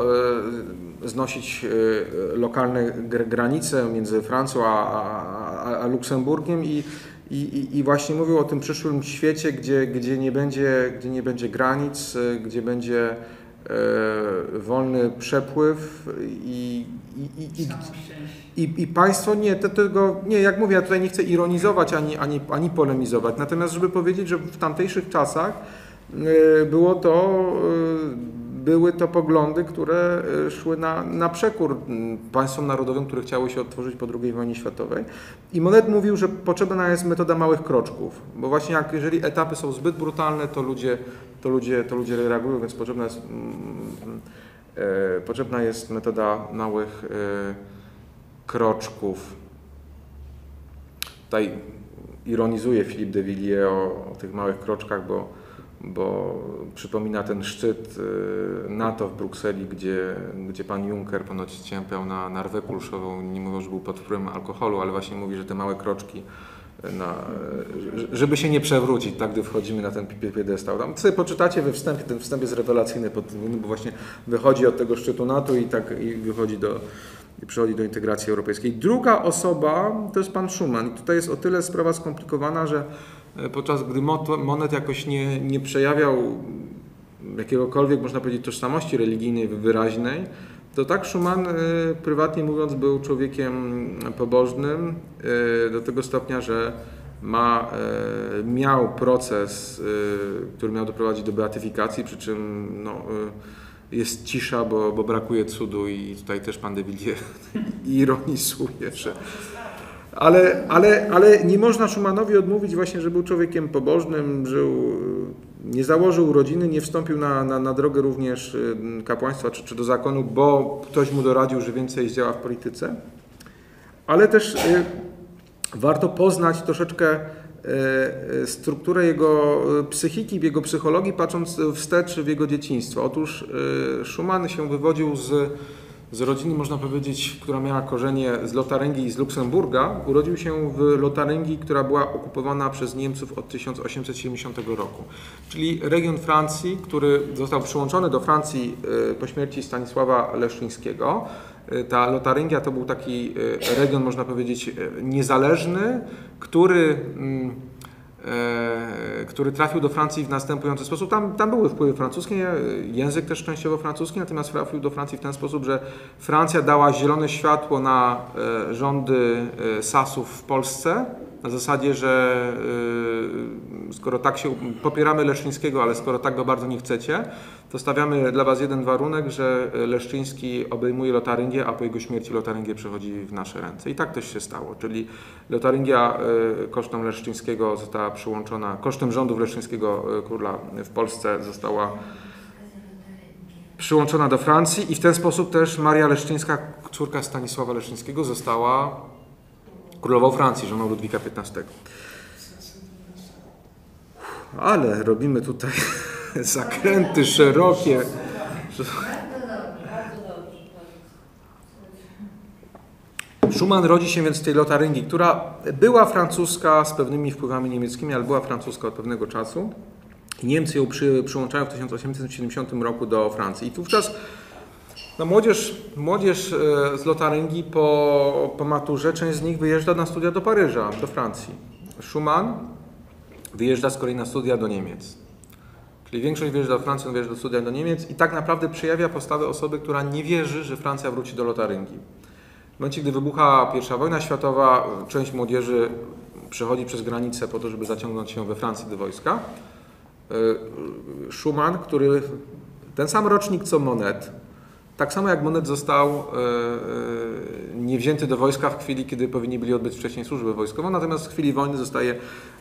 e, znosić e, lokalne gr- granice między Francją a, a, a Luksemburgiem i, i, i- właśnie mówił o tym przyszłym świecie, gdzie, gdzie, nie, będzie, gdzie nie będzie granic, gdzie będzie wolny przepływ i, i, i, i, państwo nie, tego, nie, jak mówię, ja tutaj nie chcę ironizować ani, ani, ani polemizować, natomiast żeby powiedzieć, że w tamtejszych czasach e, było to, e, były to poglądy, które e, szły na, na przekór m, państwom narodowym, które chciały się odtworzyć po II wojnie światowej. I Monet mówił, że potrzebna jest metoda małych kroczków, bo właśnie jak, jeżeli etapy są zbyt brutalne, to ludzie, to ludzie, to ludzie reagują, więc potrzebna jest, mm, e, potrzebna jest metoda małych e, kroczków. Tutaj ironizuje Philippe de Villiers o, o tych małych kroczkach, bo, bo przypomina ten szczyt y, NATO w Brukseli, gdzie, gdzie pan Juncker ponoć ciępiał na narwę kulszową, nie mówią, że był pod wpływem alkoholu, ale właśnie mówi, że te małe kroczki na, y, żeby się nie przewrócić, tak, gdy wchodzimy na ten pi- piedestał. Tam sobie poczytacie we wstępie, ten wstęp jest rewelacyjny, bo właśnie wychodzi od tego szczytu NATO i tak i wychodzi do, i przychodzi do integracji europejskiej. Druga osoba to jest pan Schuman. I tutaj jest o tyle sprawa skomplikowana, że podczas gdy Monet jakoś nie, nie przejawiał jakiegokolwiek, można powiedzieć, tożsamości religijnej wyraźnej, to tak Schuman, e, prywatnie mówiąc, był człowiekiem pobożnym e, do tego stopnia, że ma, e, miał proces, e, który miał doprowadzić do beatyfikacji, przy czym no, e, jest cisza, bo, bo brakuje cudu i tutaj też pan de Villiers ironizuje, że... Ale, ale, ale nie można Schumanowi odmówić właśnie, że był człowiekiem pobożnym, żył, nie założył rodziny, nie wstąpił na, na, na drogę również y, kapłaństwa czy, czy do zakonu, bo ktoś mu doradził, że więcej zdziała w polityce. Ale też y, warto poznać troszeczkę y, y, strukturę jego y, psychiki, jego psychologii, patrząc wstecz w jego dzieciństwo. Otóż y, Schumann się wywodził z z rodziny, można powiedzieć, która miała korzenie z Lotaryngii i z Luksemburga. Urodził się w Lotaryngii, która była okupowana przez Niemców od 1870 roku. Czyli region Francji, który został przyłączony do Francji e, po śmierci Stanisława Leszczyńskiego. E, Ta Lotaryngia to był taki e, region, można powiedzieć, niezależny, który mm, który trafił do Francji w następujący sposób. Tam, tam były wpływy francuskie, język też częściowo francuski, natomiast trafił do Francji w ten sposób, że Francja dała zielone światło na e, rządy e, Sasów w Polsce. Na zasadzie, że e, skoro tak się popieramy Leszczyńskiego, ale skoro tak go bardzo nie chcecie, to stawiamy dla Was jeden warunek, że Leszczyński obejmuje Lotaryngię, a po jego śmierci Lotaryngię przechodzi w nasze ręce. I tak też się stało. Czyli Lotaryngia e, kosztem Leszczyńskiego została przyłączona, kosztem rządów Leszczyńskiego e, króla w Polsce została przyłączona do Francji i w ten sposób też Maria Leszczyńska, córka Stanisława Leszczyńskiego, została królową Francji, żoną Ludwika XV. Ale robimy tutaj zakręty szerokie. Schumann rodzi się więc w tej Lotaryngii, która była francuska z pewnymi wpływami niemieckimi, ale była francuska od pewnego czasu. Niemcy ją przy, przyłączają w 1870 roku do Francji. I wówczas no młodzież, młodzież e, z Lotaryngii po, po maturze, część z nich wyjeżdża na studia do Paryża, do Francji. Schumann wyjeżdża z kolei na studia do Niemiec. Czyli większość wyjeżdża do Francji, on wyjeżdża do studia do Niemiec i tak naprawdę przejawia postawę osoby, która nie wierzy, że Francja wróci do Lotaryngii. W momencie, gdy wybucha I wojna światowa, część młodzieży przechodzi przez granicę po to, żeby zaciągnąć się we Francji do wojska. Y, Schumann, który ten sam rocznik co Monet, tak samo jak Monet został y, y, nie wzięty do wojska w chwili, kiedy powinni byli odbyć wcześniej służbę wojskową, natomiast w chwili wojny zostaje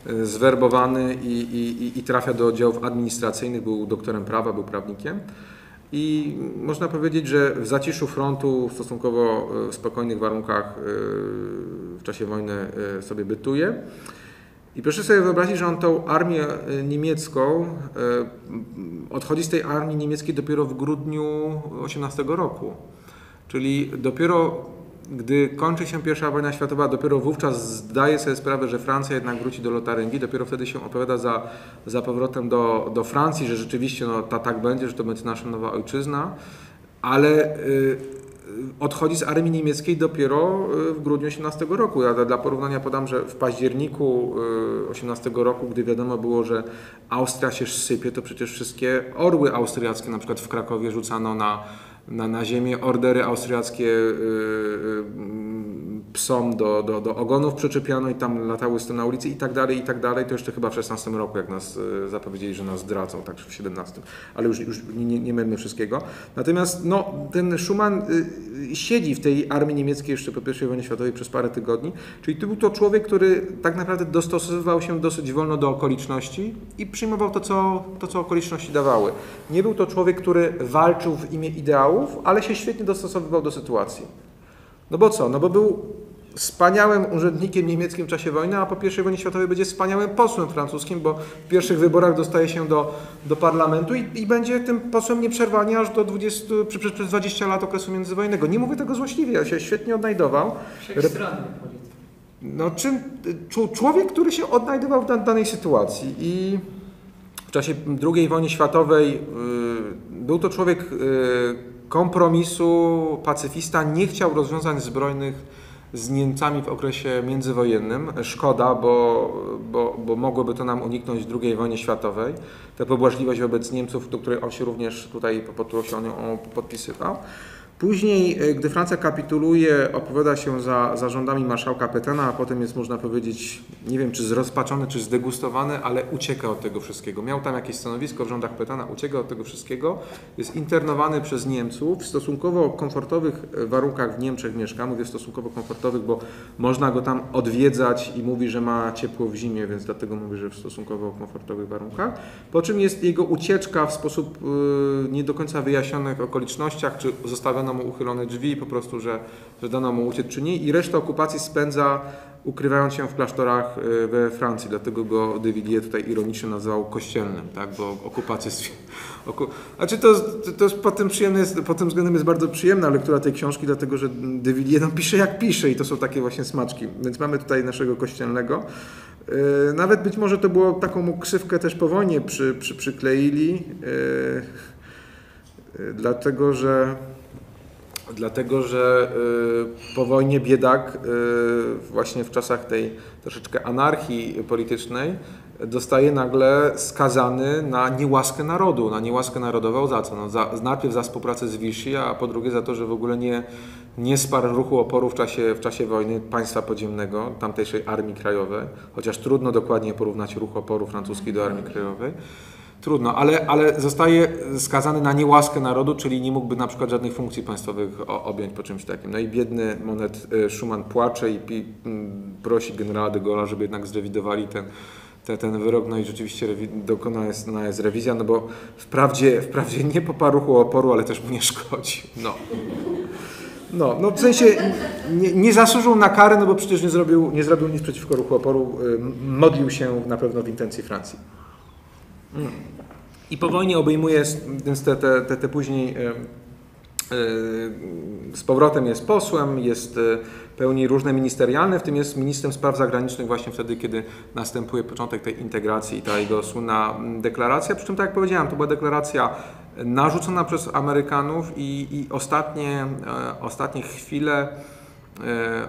y, zwerbowany i, i, i- trafia do oddziałów administracyjnych, był doktorem prawa, był prawnikiem. I można powiedzieć, że w zaciszu frontu, w stosunkowo e, spokojnych warunkach e, w czasie wojny e, sobie bytuje. I proszę sobie wyobrazić, że on tą armię e, niemiecką, e, odchodzi z tej armii niemieckiej dopiero w grudniu 18 roku. Czyli dopiero gdy kończy się I wojna światowa, dopiero wówczas zdaje sobie sprawę, że Francja jednak wróci do Lotaryngii, dopiero wtedy się opowiada za, za powrotem do, do Francji, że rzeczywiście no, ta, tak będzie, że to będzie nasza nowa ojczyzna, ale y, odchodzi z armii niemieckiej dopiero y, w grudniu 18 roku. Ja dla porównania podam, że w październiku y, 18 roku, gdy wiadomo było, że Austria się sypie, to przecież wszystkie orły austriackie na przykład w Krakowie rzucano na, na, na ziemię, ordery austriackie y, y, psom do, do, do ogonów przyczepiano i tam latały z tym na ulicy i tak dalej, i tak dalej. To jeszcze chyba w 16 roku, jak nas y, zapowiedzieli, że nas zdradzą, tak w 17. Ale już, już nie, nie, mylmy wszystkiego. Natomiast no, ten Schumann y, siedzi w tej armii niemieckiej jeszcze po I wojnie światowej przez parę tygodni. Czyli to był to człowiek, który tak naprawdę dostosowywał się dosyć wolno do okoliczności i przyjmował to co, to, co okoliczności dawały. Nie był to człowiek, który walczył w imię ideałów, ale się świetnie dostosowywał do sytuacji. No bo co? No bo był wspaniałym urzędnikiem niemieckim w czasie wojny, a po I wojnie światowej będzie wspaniałym posłem francuskim, bo w pierwszych wyborach dostaje się do, do parlamentu i, i będzie tym posłem nieprzerwanie aż do 20, przy- przez, przez 20 lat okresu międzywojennego. Nie mówię tego złośliwie, ja się świetnie odnajdował. Wszechstronny. No, czym, człowiek, który się odnajdywał w dan- danej sytuacji i w czasie II wojny światowej y, był to człowiek, y, kompromisu pacyfista, nie chciał rozwiązań zbrojnych z Niemcami w okresie międzywojennym. Szkoda, bo, bo, bo mogłoby to nam uniknąć II wojny światowej. Ta pobłażliwość wobec Niemców, do której on się również tutaj, się on podpisywał. Później, e, gdy Francja kapituluje, opowiada się za, za rządami marszałka Petena, a potem jest, można powiedzieć, nie wiem czy zrozpaczony, czy zdegustowany, ale ucieka od tego wszystkiego. Miał tam jakieś stanowisko w rządach Petena, ucieka od tego wszystkiego. Jest internowany przez Niemców w stosunkowo komfortowych e, warunkach w Niemczech mieszka. Mówię stosunkowo komfortowych, bo można go tam odwiedzać i mówi, że ma ciepło w zimie, więc dlatego mówię, że w stosunkowo komfortowych warunkach. Po czym jest jego ucieczka w sposób y, nie do końca wyjaśnionych okolicznościach, czy zostawiono mu uchylone drzwi, po prostu, że, że dano mu uciec czy nie i resztę okupacji spędza ukrywając się w klasztorach y, we Francji, dlatego go de Villiers tutaj ironicznie nazywał kościelnym, tak, bo okupacja jest... Oku... Znaczy to, to jest pod tym, przyjemne jest, pod tym względem jest bardzo przyjemna lektura tej książki, dlatego że de Villiers no, pisze jak pisze i to są takie właśnie smaczki, więc mamy tutaj naszego kościelnego. Y, Nawet być może to było taką mu ksywkę też po wojnie przy, przy, przykleili, y, dlatego że Dlatego, że y, po wojnie biedak, y, właśnie w czasach tej troszeczkę anarchii politycznej, dostaje nagle skazany na niełaskę narodu, na niełaskę narodową za co? No za, najpierw za współpracę z Vichy, a po drugie za to, że w ogóle nie, nie sparł ruchu oporu w czasie, w czasie wojny państwa podziemnego, tamtejszej Armii Krajowej, chociaż trudno dokładnie porównać ruch oporu francuski do Armii Krajowej. Trudno, ale, ale zostaje skazany na niełaskę narodu, czyli nie mógłby na przykład żadnych funkcji państwowych objąć po czymś takim. No i biedny Monet y, Schumann płacze i pi, prosi generała de Gaulle'a, żeby jednak zrewidowali ten, te, ten wyrok, no i rzeczywiście dokonana jest, no jest rewizja, no bo wprawdzie, wprawdzie nie poparł oporu, ale też mu nie szkodzi. No. No, no w sensie nie, nie zasłużył na karę, no bo przecież nie zrobił, nie zrobił nic przeciwko ruchu oporu, y, modlił się na pewno w intencji Francji. I po wojnie obejmuje więc te, te, te, te później e, e, z powrotem jest posłem, jest e, pełni różne ministerialne, w tym jest ministrem spraw zagranicznych właśnie wtedy, kiedy następuje początek tej integracji i ta jego słynna deklaracja. Przy czym, tak jak powiedziałem, to była deklaracja narzucona przez Amerykanów i, i ostatnie, ostatnie chwile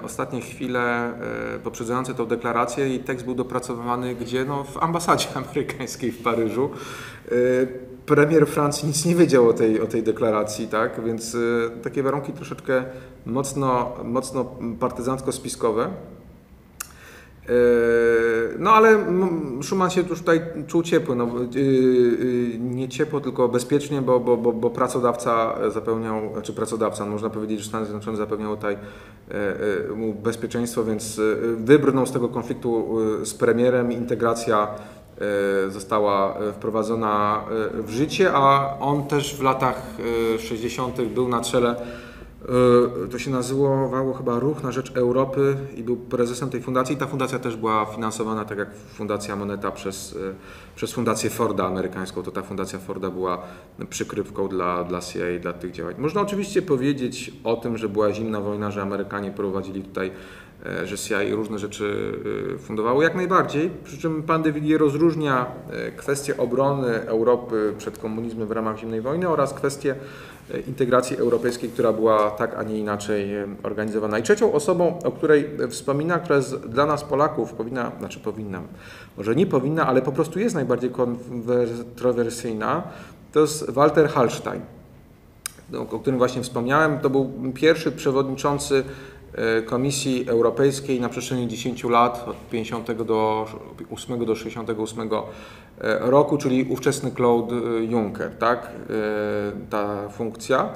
ostatnie chwile e, poprzedzające tą deklarację i tekst był dopracowywany gdzie? No, w ambasadzie amerykańskiej w Paryżu. E, Premier Francji nic nie wiedział o tej, o tej deklaracji, tak? więc e, takie warunki troszeczkę mocno, mocno partyzancko-spiskowe. E, No ale Schumann się tutaj czuł ciepły, no, y, y, nie ciepło, tylko bezpiecznie, bo, bo, bo, bo pracodawca zapewniał, znaczy pracodawca, no, można powiedzieć, że Stany Zjednoczone zapewniały tutaj e, e, mu bezpieczeństwo, więc e, wybrnął z tego konfliktu z premierem, integracja została wprowadzona w życie, a on też w latach e, 60. był na czele To się nazywało chyba Ruch na Rzecz Europy i był prezesem tej fundacji. Ta fundacja też była finansowana, tak jak Fundacja Moneta, przez, e, przez Fundację Forda amerykańską. To ta Fundacja Forda była przykrywką dla, dla CIA, dla tych działań. Można oczywiście powiedzieć o tym, że była zimna wojna, że Amerykanie prowadzili tutaj, e, że CIA różne rzeczy e, fundowało, jak najbardziej. Przy czym pan de Villiers rozróżnia e, kwestię obrony Europy przed komunizmem w ramach zimnej wojny oraz kwestię e, integracji europejskiej, która była tak, a nie inaczej e, organizowana. I trzecią osobą, o której wspomina, która jest dla nas Polaków powinna, znaczy powinna, może nie powinna, ale po prostu jest najbardziej kontrowersyjna, to jest Walter Hallstein, o którym właśnie wspomniałem. To był pierwszy przewodniczący e, Komisji Europejskiej na przestrzeni 10 lat, od 50 do 8 do 68 e, roku, czyli ówczesny Claude e, Juncker, tak, e, ta funkcja.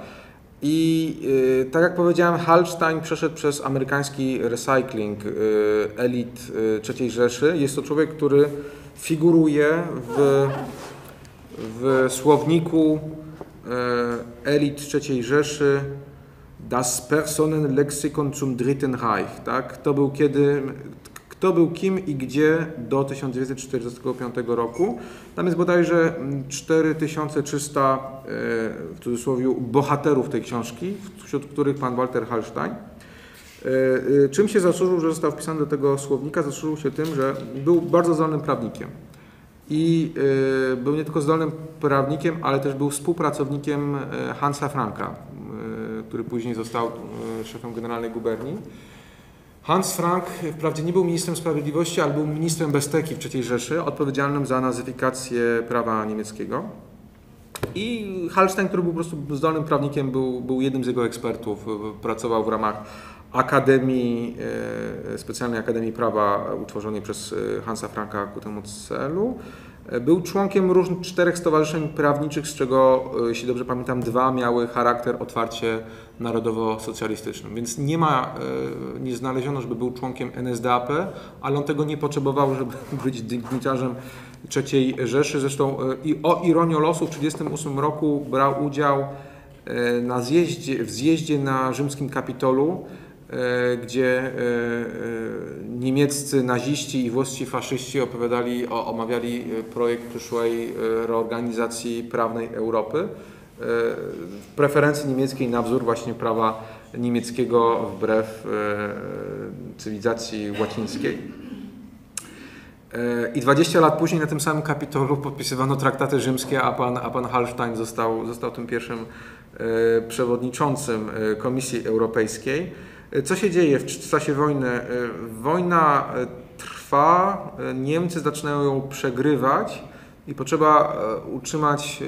I e, tak jak powiedziałem, Hallstein przeszedł przez amerykański recycling e, elit e, III Rzeszy. Jest to człowiek, który figuruje w, w słowniku e, elit III Rzeszy Das Personenlexikon zum Dritten Reich. Tak? To był kiedy, kto był kim i gdzie do 1945 roku. Tam jest bodajże mm, 4300 e, w cudzysłowie bohaterów tej książki, wśród których pan Walter Hallstein. E, e, Czym się zasłużył, że został wpisany do tego słownika? Zasłużył się tym, że był bardzo zdolnym prawnikiem. i był nie tylko zdolnym prawnikiem, ale też był współpracownikiem Hansa Franka, który później został y, szefem generalnej guberni. Hans Frank wprawdzie nie był ministrem sprawiedliwości, ale był ministrem Besteki w III Rzeszy, odpowiedzialnym za nazyfikację prawa niemieckiego. I Hallstein, który był po prostu zdolnym prawnikiem, był, był jednym z jego ekspertów. Pracował w ramach Akademii, e, specjalnej Akademii Prawa utworzonej przez e, Hansa Franka ku temu celu. E, Był członkiem różnych czterech stowarzyszeń prawniczych, z czego, e, jeśli dobrze pamiętam, dwa miały charakter otwarcie narodowo-socjalistyczny. Więc nie ma, e, nie znaleziono, żeby był członkiem NSDAP, ale on tego nie potrzebował, żeby być dygnitarzem III Rzeszy. Zresztą i o ironię losu w 1938 roku brał udział na zjeździe, w zjeździe na rzymskim Kapitolu, gdzie e, e, niemieccy naziści i włoscy faszyści opowiadali, omawiali e, projekt przyszłej e, reorganizacji prawnej Europy e, preferencji niemieckiej na wzór właśnie prawa niemieckiego wbrew e, cywilizacji łacińskiej. E, I 20 lat później na tym samym Kapitolu podpisywano traktaty rzymskie, a pan, a pan Hallstein został, został tym pierwszym e, przewodniczącym e, Komisji Europejskiej. Co się dzieje w czasie wojny? E, Wojna e, trwa, e, Niemcy zaczynają ją przegrywać i potrzeba utrzymać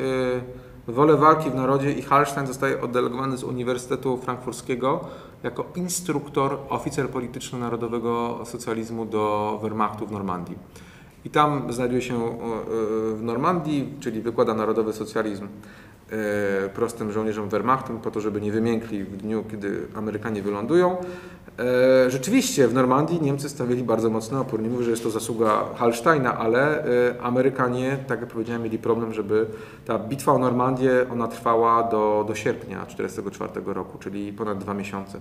wolę walki w narodzie i Hallstein zostaje oddelegowany z Uniwersytetu Frankfurskiego jako instruktor, oficer polityczny Narodowego Socjalizmu do Wehrmachtu w Normandii. I tam znajduje się w Normandii, czyli wykłada narodowy socjalizm prostym żołnierzom Wehrmachtu po to, żeby nie wymiękli w dniu, kiedy Amerykanie wylądują. E, Rzeczywiście w Normandii Niemcy stawili bardzo mocny opór. Nie mówię, że jest to zasługa Hallsteina, ale e, Amerykanie, tak jak powiedziałem, mieli problem, żeby ta bitwa o Normandię, ona trwała do, do sierpnia 1944 roku, czyli ponad dwa miesiące.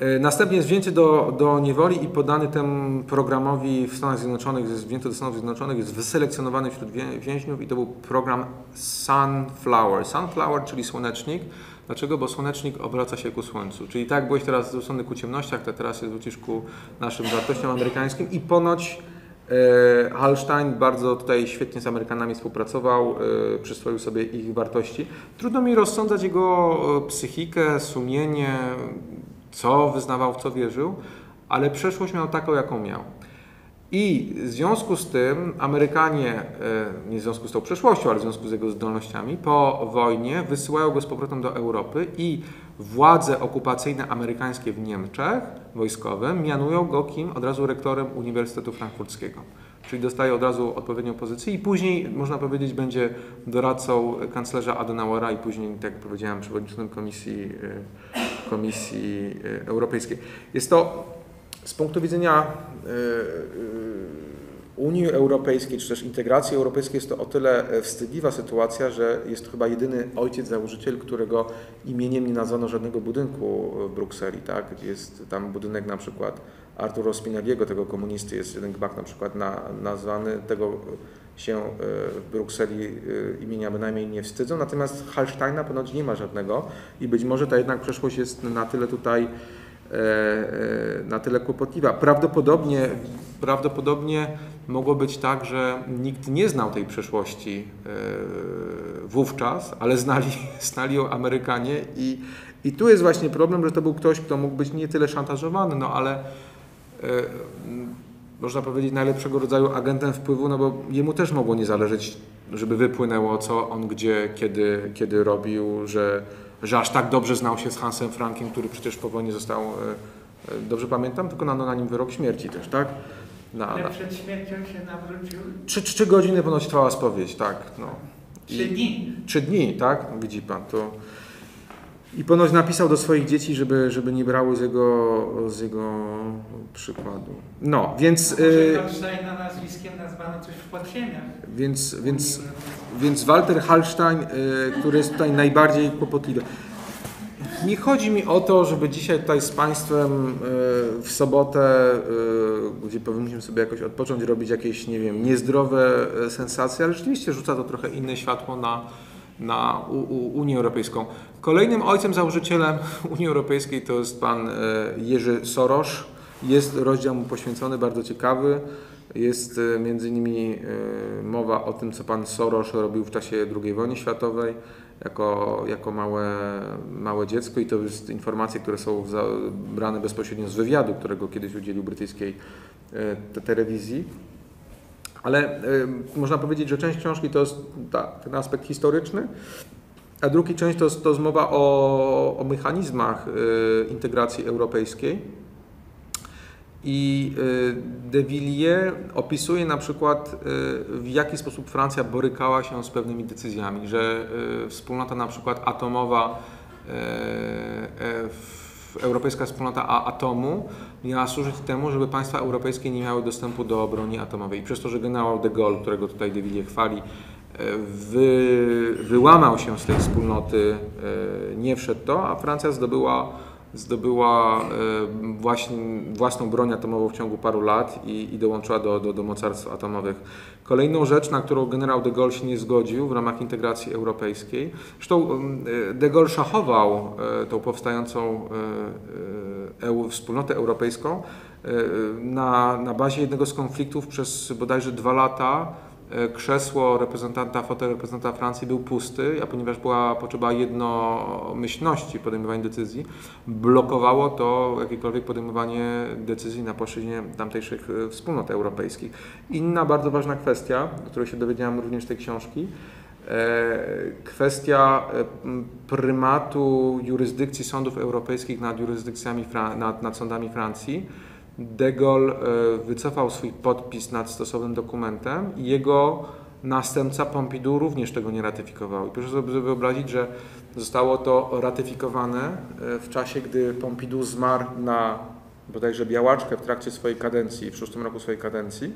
E, Następnie jest wzięty do, do niewoli i podany temu programowi w Stanach Zjednoczonych, jest wzięty do Stanów Zjednoczonych, jest wyselekcjonowany wśród wię- więźniów i to był program Sunflower. Sunflower, czyli słonecznik. Dlaczego? Bo słonecznik obraca się ku słońcu. Czyli tak byłeś teraz zwrócony ku ciemnościach, to teraz się zwrócisz ku naszym wartościom amerykańskim i ponoć e, Hallstein bardzo tutaj świetnie z Amerykanami współpracował, e, przyswoił sobie ich wartości. Trudno mi rozsądzać jego psychikę, sumienie, co wyznawał, w co wierzył, ale przeszłość miał taką, jaką miał. I w związku z tym Amerykanie, e, nie w związku z tą przeszłością, ale w związku z jego zdolnościami, po wojnie wysyłają go z powrotem do Europy i władze okupacyjne amerykańskie w Niemczech, wojskowe, mianują go kim? Od razu rektorem Uniwersytetu Frankfurckiego. Czyli dostaje od razu odpowiednią pozycję i później, można powiedzieć, będzie doradcą kanclerza Adenauera i później, tak jak powiedziałem, przewodniczącym Komisji, e, Komisji e, Europejskiej. Jest to z punktu widzenia e, e, Unii Europejskiej, czy też integracji europejskiej jest to o tyle wstydliwa sytuacja, że jest to chyba jedyny ojciec założyciel, którego imieniem nie nazwano żadnego budynku w Brukseli, tak? Jest tam budynek na przykład Arturo Spinelliego, tego komunisty, jest jeden gmach na przykład na, nazwany, tego się e, w Brukseli e, imienia bynajmniej nie wstydzą, natomiast Hallsteina ponoć nie ma żadnego i być może ta jednak przeszłość jest na tyle tutaj e, na tyle kłopotliwa. Prawdopodobnie, prawdopodobnie mogło być tak, że nikt nie znał tej przeszłości wówczas, ale znali, znali ją Amerykanie i, i tu jest właśnie problem, że to był ktoś, kto mógł być nie tyle szantażowany, no ale można powiedzieć najlepszego rodzaju agentem wpływu, no bo jemu też mogło nie zależeć, żeby wypłynęło, co on gdzie, kiedy, kiedy robił, że, że aż tak dobrze znał się z Hansem Frankiem, który przecież po wojnie został, e, e, dobrze pamiętam, tylko na, na nim wyrok śmierci też, tak? Na, na, przed śmiercią się nawrócił trzy, trzy godziny ponoć trwała spowiedź, tak. No. trzy dni. Trzy dni, tak? Widzi pan to. I ponoć napisał do swoich dzieci, żeby, żeby nie brały z jego, z jego przykładu. No, więc, y, Hallsteina nazwiskiem nazwano coś w podziemiach. więc, więc, więc Walter Hallstein, y, który jest tutaj najbardziej kłopotliwy. Nie chodzi mi o to, żeby dzisiaj tutaj z Państwem y, w sobotę, gdzie powinniśmy sobie jakoś odpocząć, robić jakieś, nie wiem, niezdrowe sensacje, ale rzeczywiście rzuca to trochę inne światło na, na U- U- Unię Europejską. Kolejnym ojcem założycielem Unii Europejskiej to jest pan y, Jerzy Soros. Jest rozdział mu poświęcony, bardzo ciekawy. Jest e, między innymi e, mowa o tym, co pan Soros robił w czasie II wojny światowej jako, jako małe, małe dziecko i to jest informacje, które są brane bezpośrednio z wywiadu, którego kiedyś udzielił brytyjskiej e, te- telewizji. Ale e, można powiedzieć, że część książki to jest ta, ten aspekt historyczny, a drugi część to jest, to jest mowa o, o mechanizmach e, integracji europejskiej. I y, de Villiers opisuje na przykład, y, w jaki sposób Francja borykała się z pewnymi decyzjami, że y, wspólnota na przykład atomowa, y, y, w- Europejska Wspólnota Atomu miała służyć temu, żeby państwa europejskie nie miały dostępu do broni atomowej. I przez to, że generał de Gaulle, którego tutaj de chwali, y, wy, wyłamał się z tej wspólnoty, y, nie wszedł to, a Francja zdobyła zdobyła e, właśnie własną broń atomową w ciągu paru lat i, i dołączyła do, do, do mocarstw atomowych. Kolejną rzecz, na którą generał de Gaulle się nie zgodził w ramach integracji europejskiej, zresztą e, de Gaulle szachował e, tą powstającą wspólnotę europejską na, na bazie jednego z konfliktów przez bodajże dwa lata krzesło reprezentanta, fotel reprezentanta Francji był pusty, a ponieważ była potrzeba jednomyślności w podejmowaniu decyzji, blokowało to jakiekolwiek podejmowanie decyzji na płaszczyźnie tamtejszych e, wspólnot europejskich. Inna bardzo ważna kwestia, o której się dowiedziałem również z tej książki, e, kwestia e, prymatu jurysdykcji sądów europejskich nad jurysdykcjami, nad, nad sądami Francji. De Gaulle e, wycofał swój podpis nad stosownym dokumentem i jego następca Pompidou również tego nie ratyfikował. I proszę sobie wyobrazić, że zostało to ratyfikowane e, w czasie, gdy Pompidou zmarł na bodajże białaczkę w trakcie swojej kadencji, w szóstym roku swojej kadencji.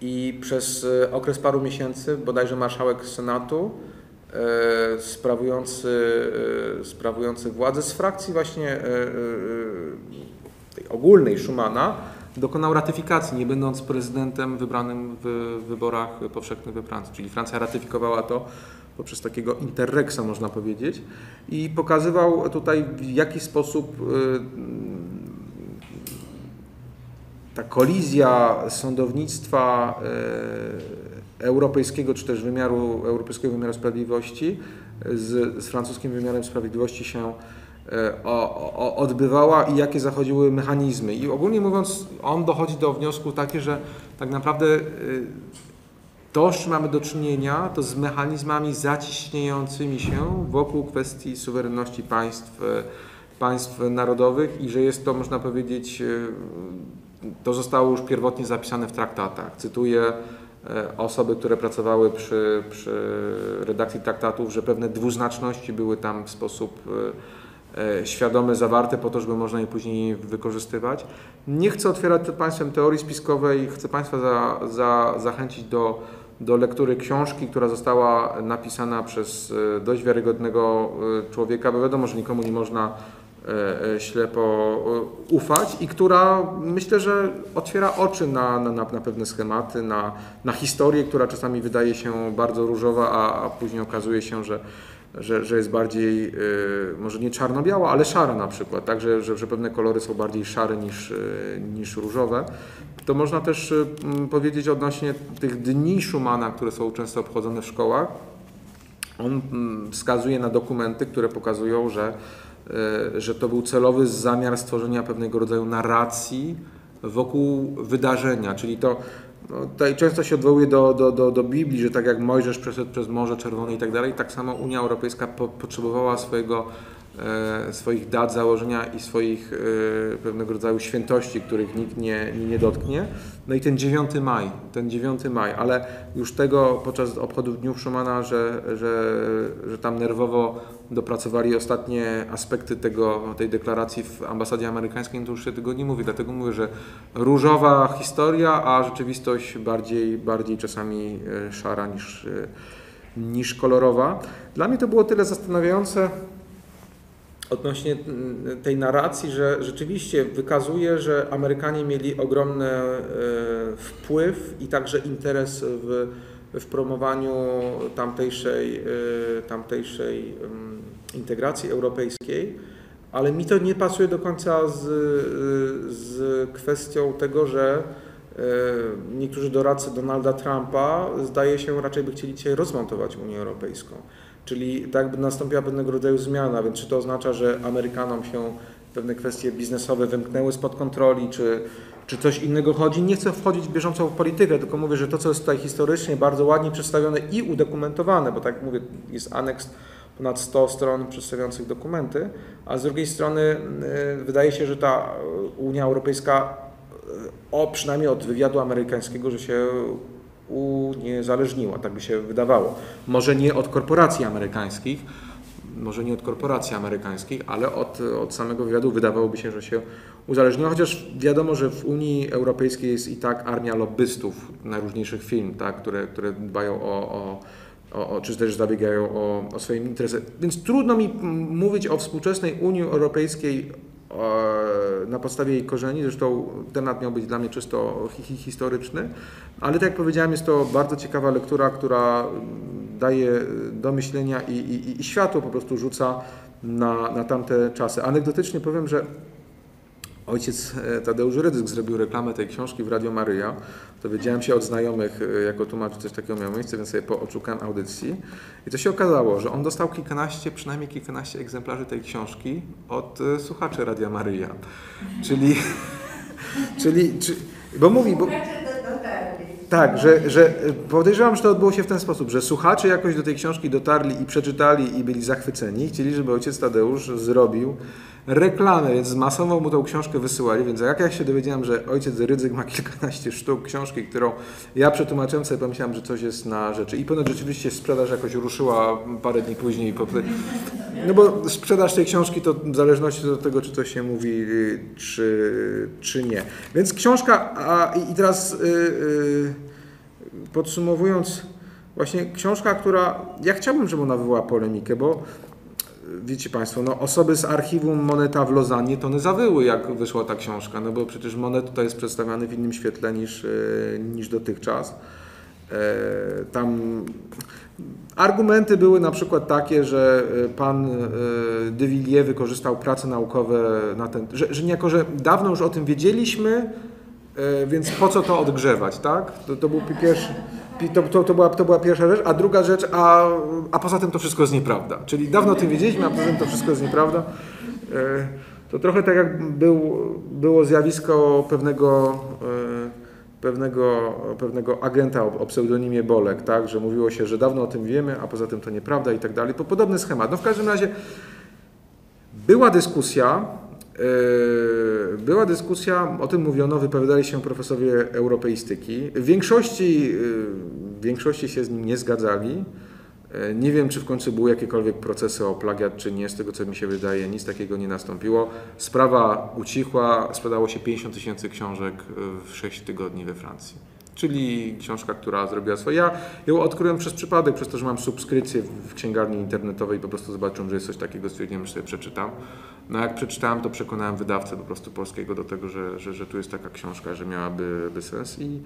I przez e, okres paru miesięcy bodajże marszałek Senatu sprawujący, sprawujący władzę z frakcji właśnie ogólnej Schumana dokonał ratyfikacji, nie będąc prezydentem wybranym w wyborach powszechnych we Francji. Czyli Francja ratyfikowała to poprzez takiego interreksa, można powiedzieć, i pokazywał tutaj, w jaki sposób y, ta kolizja sądownictwa e, europejskiego, czy też wymiaru, europejskiego wymiaru sprawiedliwości z, z francuskim wymiarem sprawiedliwości się o, o, odbywała i jakie zachodziły mechanizmy. I ogólnie mówiąc, on dochodzi do wniosku taki, że tak naprawdę y, to, z czym mamy do czynienia, to z mechanizmami zaciśniającymi się wokół kwestii suwerenności państw, e, państw narodowych i że jest to, można powiedzieć, e, to zostało już pierwotnie zapisane w traktatach. Cytuję e, osoby, które pracowały przy, przy redakcji traktatów, że pewne dwuznaczności były tam w sposób e, e, świadomy zawarte po to, żeby można je później wykorzystywać. Nie chcę otwierać Państwem teorii spiskowej, chcę Państwa za, za, zachęcić do, do lektury książki, która została napisana przez e, dość wiarygodnego e, człowieka, bo wiadomo, że nikomu nie można ślepo ufać i która myślę, że otwiera oczy na, na na pewne schematy, na, na historię, która czasami wydaje się bardzo różowa, a, a później okazuje się, że, że, że jest bardziej, e, może nie czarno-biała, ale szara na przykład, tak, że, że, że pewne kolory są bardziej szare niż, e, niż różowe. To można też e, powiedzieć odnośnie tych dni Schumana, które są często obchodzone w szkołach. On wskazuje na dokumenty, które pokazują, że, że to był celowy zamiar stworzenia pewnego rodzaju narracji wokół wydarzenia, czyli to no, tutaj często się odwołuje do, do, do, do Biblii, że tak jak Mojżesz przeszedł przez Morze Czerwone i tak dalej, tak samo Unia Europejska po, potrzebowała swojego, swoich dat założenia i swoich e, pewnego rodzaju świętości, których nikt nie, nie, nie dotknie. No i ten 9 maj, ten 9 maj, ale już tego podczas obchodów Dniów Schumana, że, że, że tam nerwowo dopracowali ostatnie aspekty tego, tej deklaracji w ambasadzie amerykańskiej, no to już się tego nie mówi. Dlatego mówię, że różowa historia, a rzeczywistość bardziej, bardziej czasami e, szara niż, e, niż kolorowa. Dla mnie to było tyle zastanawiające odnośnie mm, tej narracji, że rzeczywiście wykazuje, że Amerykanie mieli ogromny e, wpływ i także interes w, w promowaniu tamtejszej, e, tamtejszej em, integracji europejskiej, ale mi to nie pasuje do końca z, z kwestią tego, że niektórzy doradcy Donalda Trumpa zdaje się raczej by chcieli dzisiaj rozmontować Unię Europejską. Czyli tak by nastąpiła pewnego rodzaju zmiana, więc czy to oznacza, że Amerykanom się pewne kwestie biznesowe wymknęły spod kontroli, czy, czy coś innego chodzi. Nie chcę wchodzić w politykę, tylko mówię, że to, co jest tutaj historycznie bardzo ładnie przedstawione i udokumentowane, bo tak mówię, jest aneks ponad 100 stron przedstawiających dokumenty, a z drugiej strony y, wydaje się, że ta Unia Europejska, y, o przynajmniej od wywiadu amerykańskiego, że się uniezależniła, tak by się wydawało. Może nie od korporacji amerykańskich, może nie od korporacji amerykańskich, ale od, od samego wywiadu wydawałoby się, że się uzależniła, chociaż wiadomo, że w Unii Europejskiej jest i tak armia lobbystów najróżniejszych firm, tak, które, które dbają o, o, o, czy też zabiegają o, o swoje interesy. Więc trudno mi mówić o współczesnej Unii Europejskiej na podstawie jej korzeni, zresztą temat miał być dla mnie czysto hi historyczny, ale tak jak powiedziałem, jest to bardzo ciekawa lektura, która daje do myślenia i, i, i światło po prostu rzuca na, na tamte czasy. Anegdotycznie powiem, że ojciec Tadeusz Rydzyk zrobił reklamę tej książki w Radio Maryja. Dowiedziałem się od znajomych, jako tłumacz, coś takiego miało miejsce, więc sobie poszukałem audycji. I to się okazało, że on dostał kilkanaście, przynajmniej kilkanaście egzemplarzy tej książki od słuchaczy Radia Maryja. Czyli, czyli, czy, bo mówi, bo, tak, że, że podejrzewam, że to odbyło się w ten sposób, że słuchacze jakoś do tej książki dotarli i przeczytali i byli zachwyceni. Chcieli, żeby ojciec Tadeusz zrobił reklamę, więc masowo mu tą książkę wysyłali, więc jak ja się dowiedziałem, że ojciec Rydzyk ma kilkanaście sztuk książki, którą ja przetłumaczyłem sobie, pomyślałem, że coś jest na rzeczy. I ponoć rzeczywiście sprzedaż jakoś ruszyła parę dni później. No bo sprzedaż tej książki to w zależności od tego, czy to się mówi, czy, czy nie. Więc książka, a i teraz yy, podsumowując, właśnie książka, która, ja chciałbym, żeby ona wywołała polemikę, bo wiecie Państwo, no osoby z archiwum Moneta w Lozanie to one zawyły, jak wyszła ta książka, no bo przecież Monet tutaj jest przedstawiany w innym świetle niż, niż dotychczas. Tam argumenty były na przykład takie, że pan de Villiers wykorzystał prace naukowe na ten, że, że niejako, że dawno już o tym wiedzieliśmy, więc po co to odgrzewać, tak? To, to był pierwszy... To, to, to, była, to była pierwsza rzecz, a druga rzecz, a, a poza tym to wszystko jest nieprawda. Czyli dawno o tym wiedzieliśmy, a poza tym to wszystko jest nieprawda. To trochę tak jak był, było zjawisko pewnego, pewnego, pewnego agenta o, o pseudonimie Bolek, tak? że mówiło się, że dawno o tym wiemy, a poza tym to nieprawda i tak dalej. Podobny schemat. No w każdym razie była dyskusja, była dyskusja, o tym mówiono, wypowiadali się profesorowie europeistyki. W większości, w większości się z nim nie zgadzali. Nie wiem, czy w końcu były jakiekolwiek procesy o plagiat, czy nie. Z tego, co mi się wydaje, nic takiego nie nastąpiło. Sprawa ucichła, sprzedało się 50 tysięcy książek w 6 tygodni we Francji. Czyli książka, która zrobiła swoje. Ja ją odkryłem przez przypadek, przez to, że mam subskrypcję w księgarni internetowej i po prostu zobaczyłem, że jest coś takiego, stwierdziłem, że sobie przeczytam. No jak przeczytałem, to przekonałem wydawcę po prostu polskiego do tego, że, że, że tu jest taka książka, że miałaby by sens. I,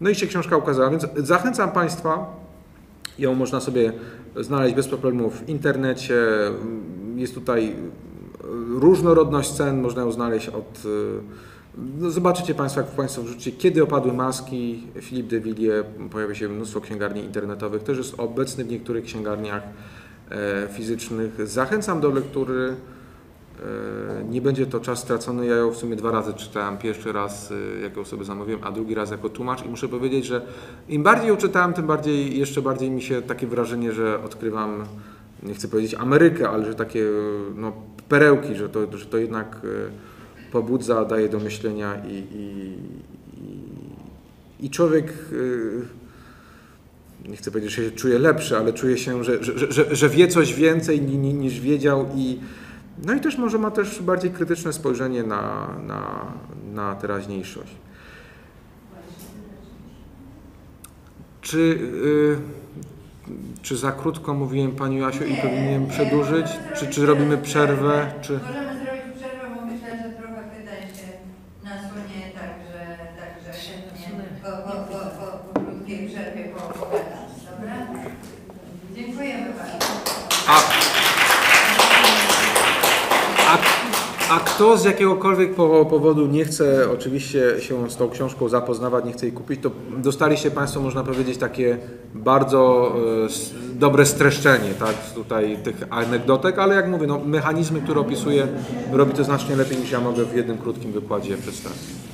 no i się książka ukazała, więc zachęcam Państwa, ją można sobie znaleźć bez problemu w internecie. Jest tutaj różnorodność cen, można ją znaleźć od... No zobaczycie Państwo, jak Państwo wrzucicie, kiedy opadły maski, Philippe de Villiers, pojawia się mnóstwo księgarni internetowych, też jest obecny w niektórych księgarniach fizycznych. Zachęcam do lektury. Nie będzie to czas stracony. Ja ją w sumie dwa razy czytałem. Pierwszy raz, jak ją sobie zamówiłem, a drugi raz jako tłumacz. I muszę powiedzieć, że im bardziej ją czytałem, tym bardziej, jeszcze bardziej mi się takie wrażenie, że odkrywam, nie chcę powiedzieć Amerykę, ale że takie no, perełki, że to, że to jednak pobudza, daje do myślenia i, i, i, i człowiek nie chcę powiedzieć, że się czuje lepszy, ale czuje się, że, że, że, że wie coś więcej niż wiedział i no i też może ma też bardziej krytyczne spojrzenie na, na, na teraźniejszość. Czy, yy, czy za krótko mówiłem Pani Jasiu i powinienem przedłużyć? Czy, czy robimy przerwę? Czy... Możemy zrobić przerwę, bo myślę, że trochę pytań się nasunie, także, także chętnie po, po, po, po, po krótkiej przerwie poopowiadam. Dobra? Dziękujemy bardzo. A, a, A kto z jakiegokolwiek po- powodu nie chce oczywiście się z tą książką zapoznawać, nie chce jej kupić, to dostaliście Państwo, można powiedzieć, takie bardzo e, dobre streszczenie tak, tutaj tych anegdotek, ale jak mówię, no, mechanizmy, które opisuje, robi to znacznie lepiej niż ja mogę w jednym krótkim wykładzie przedstawić.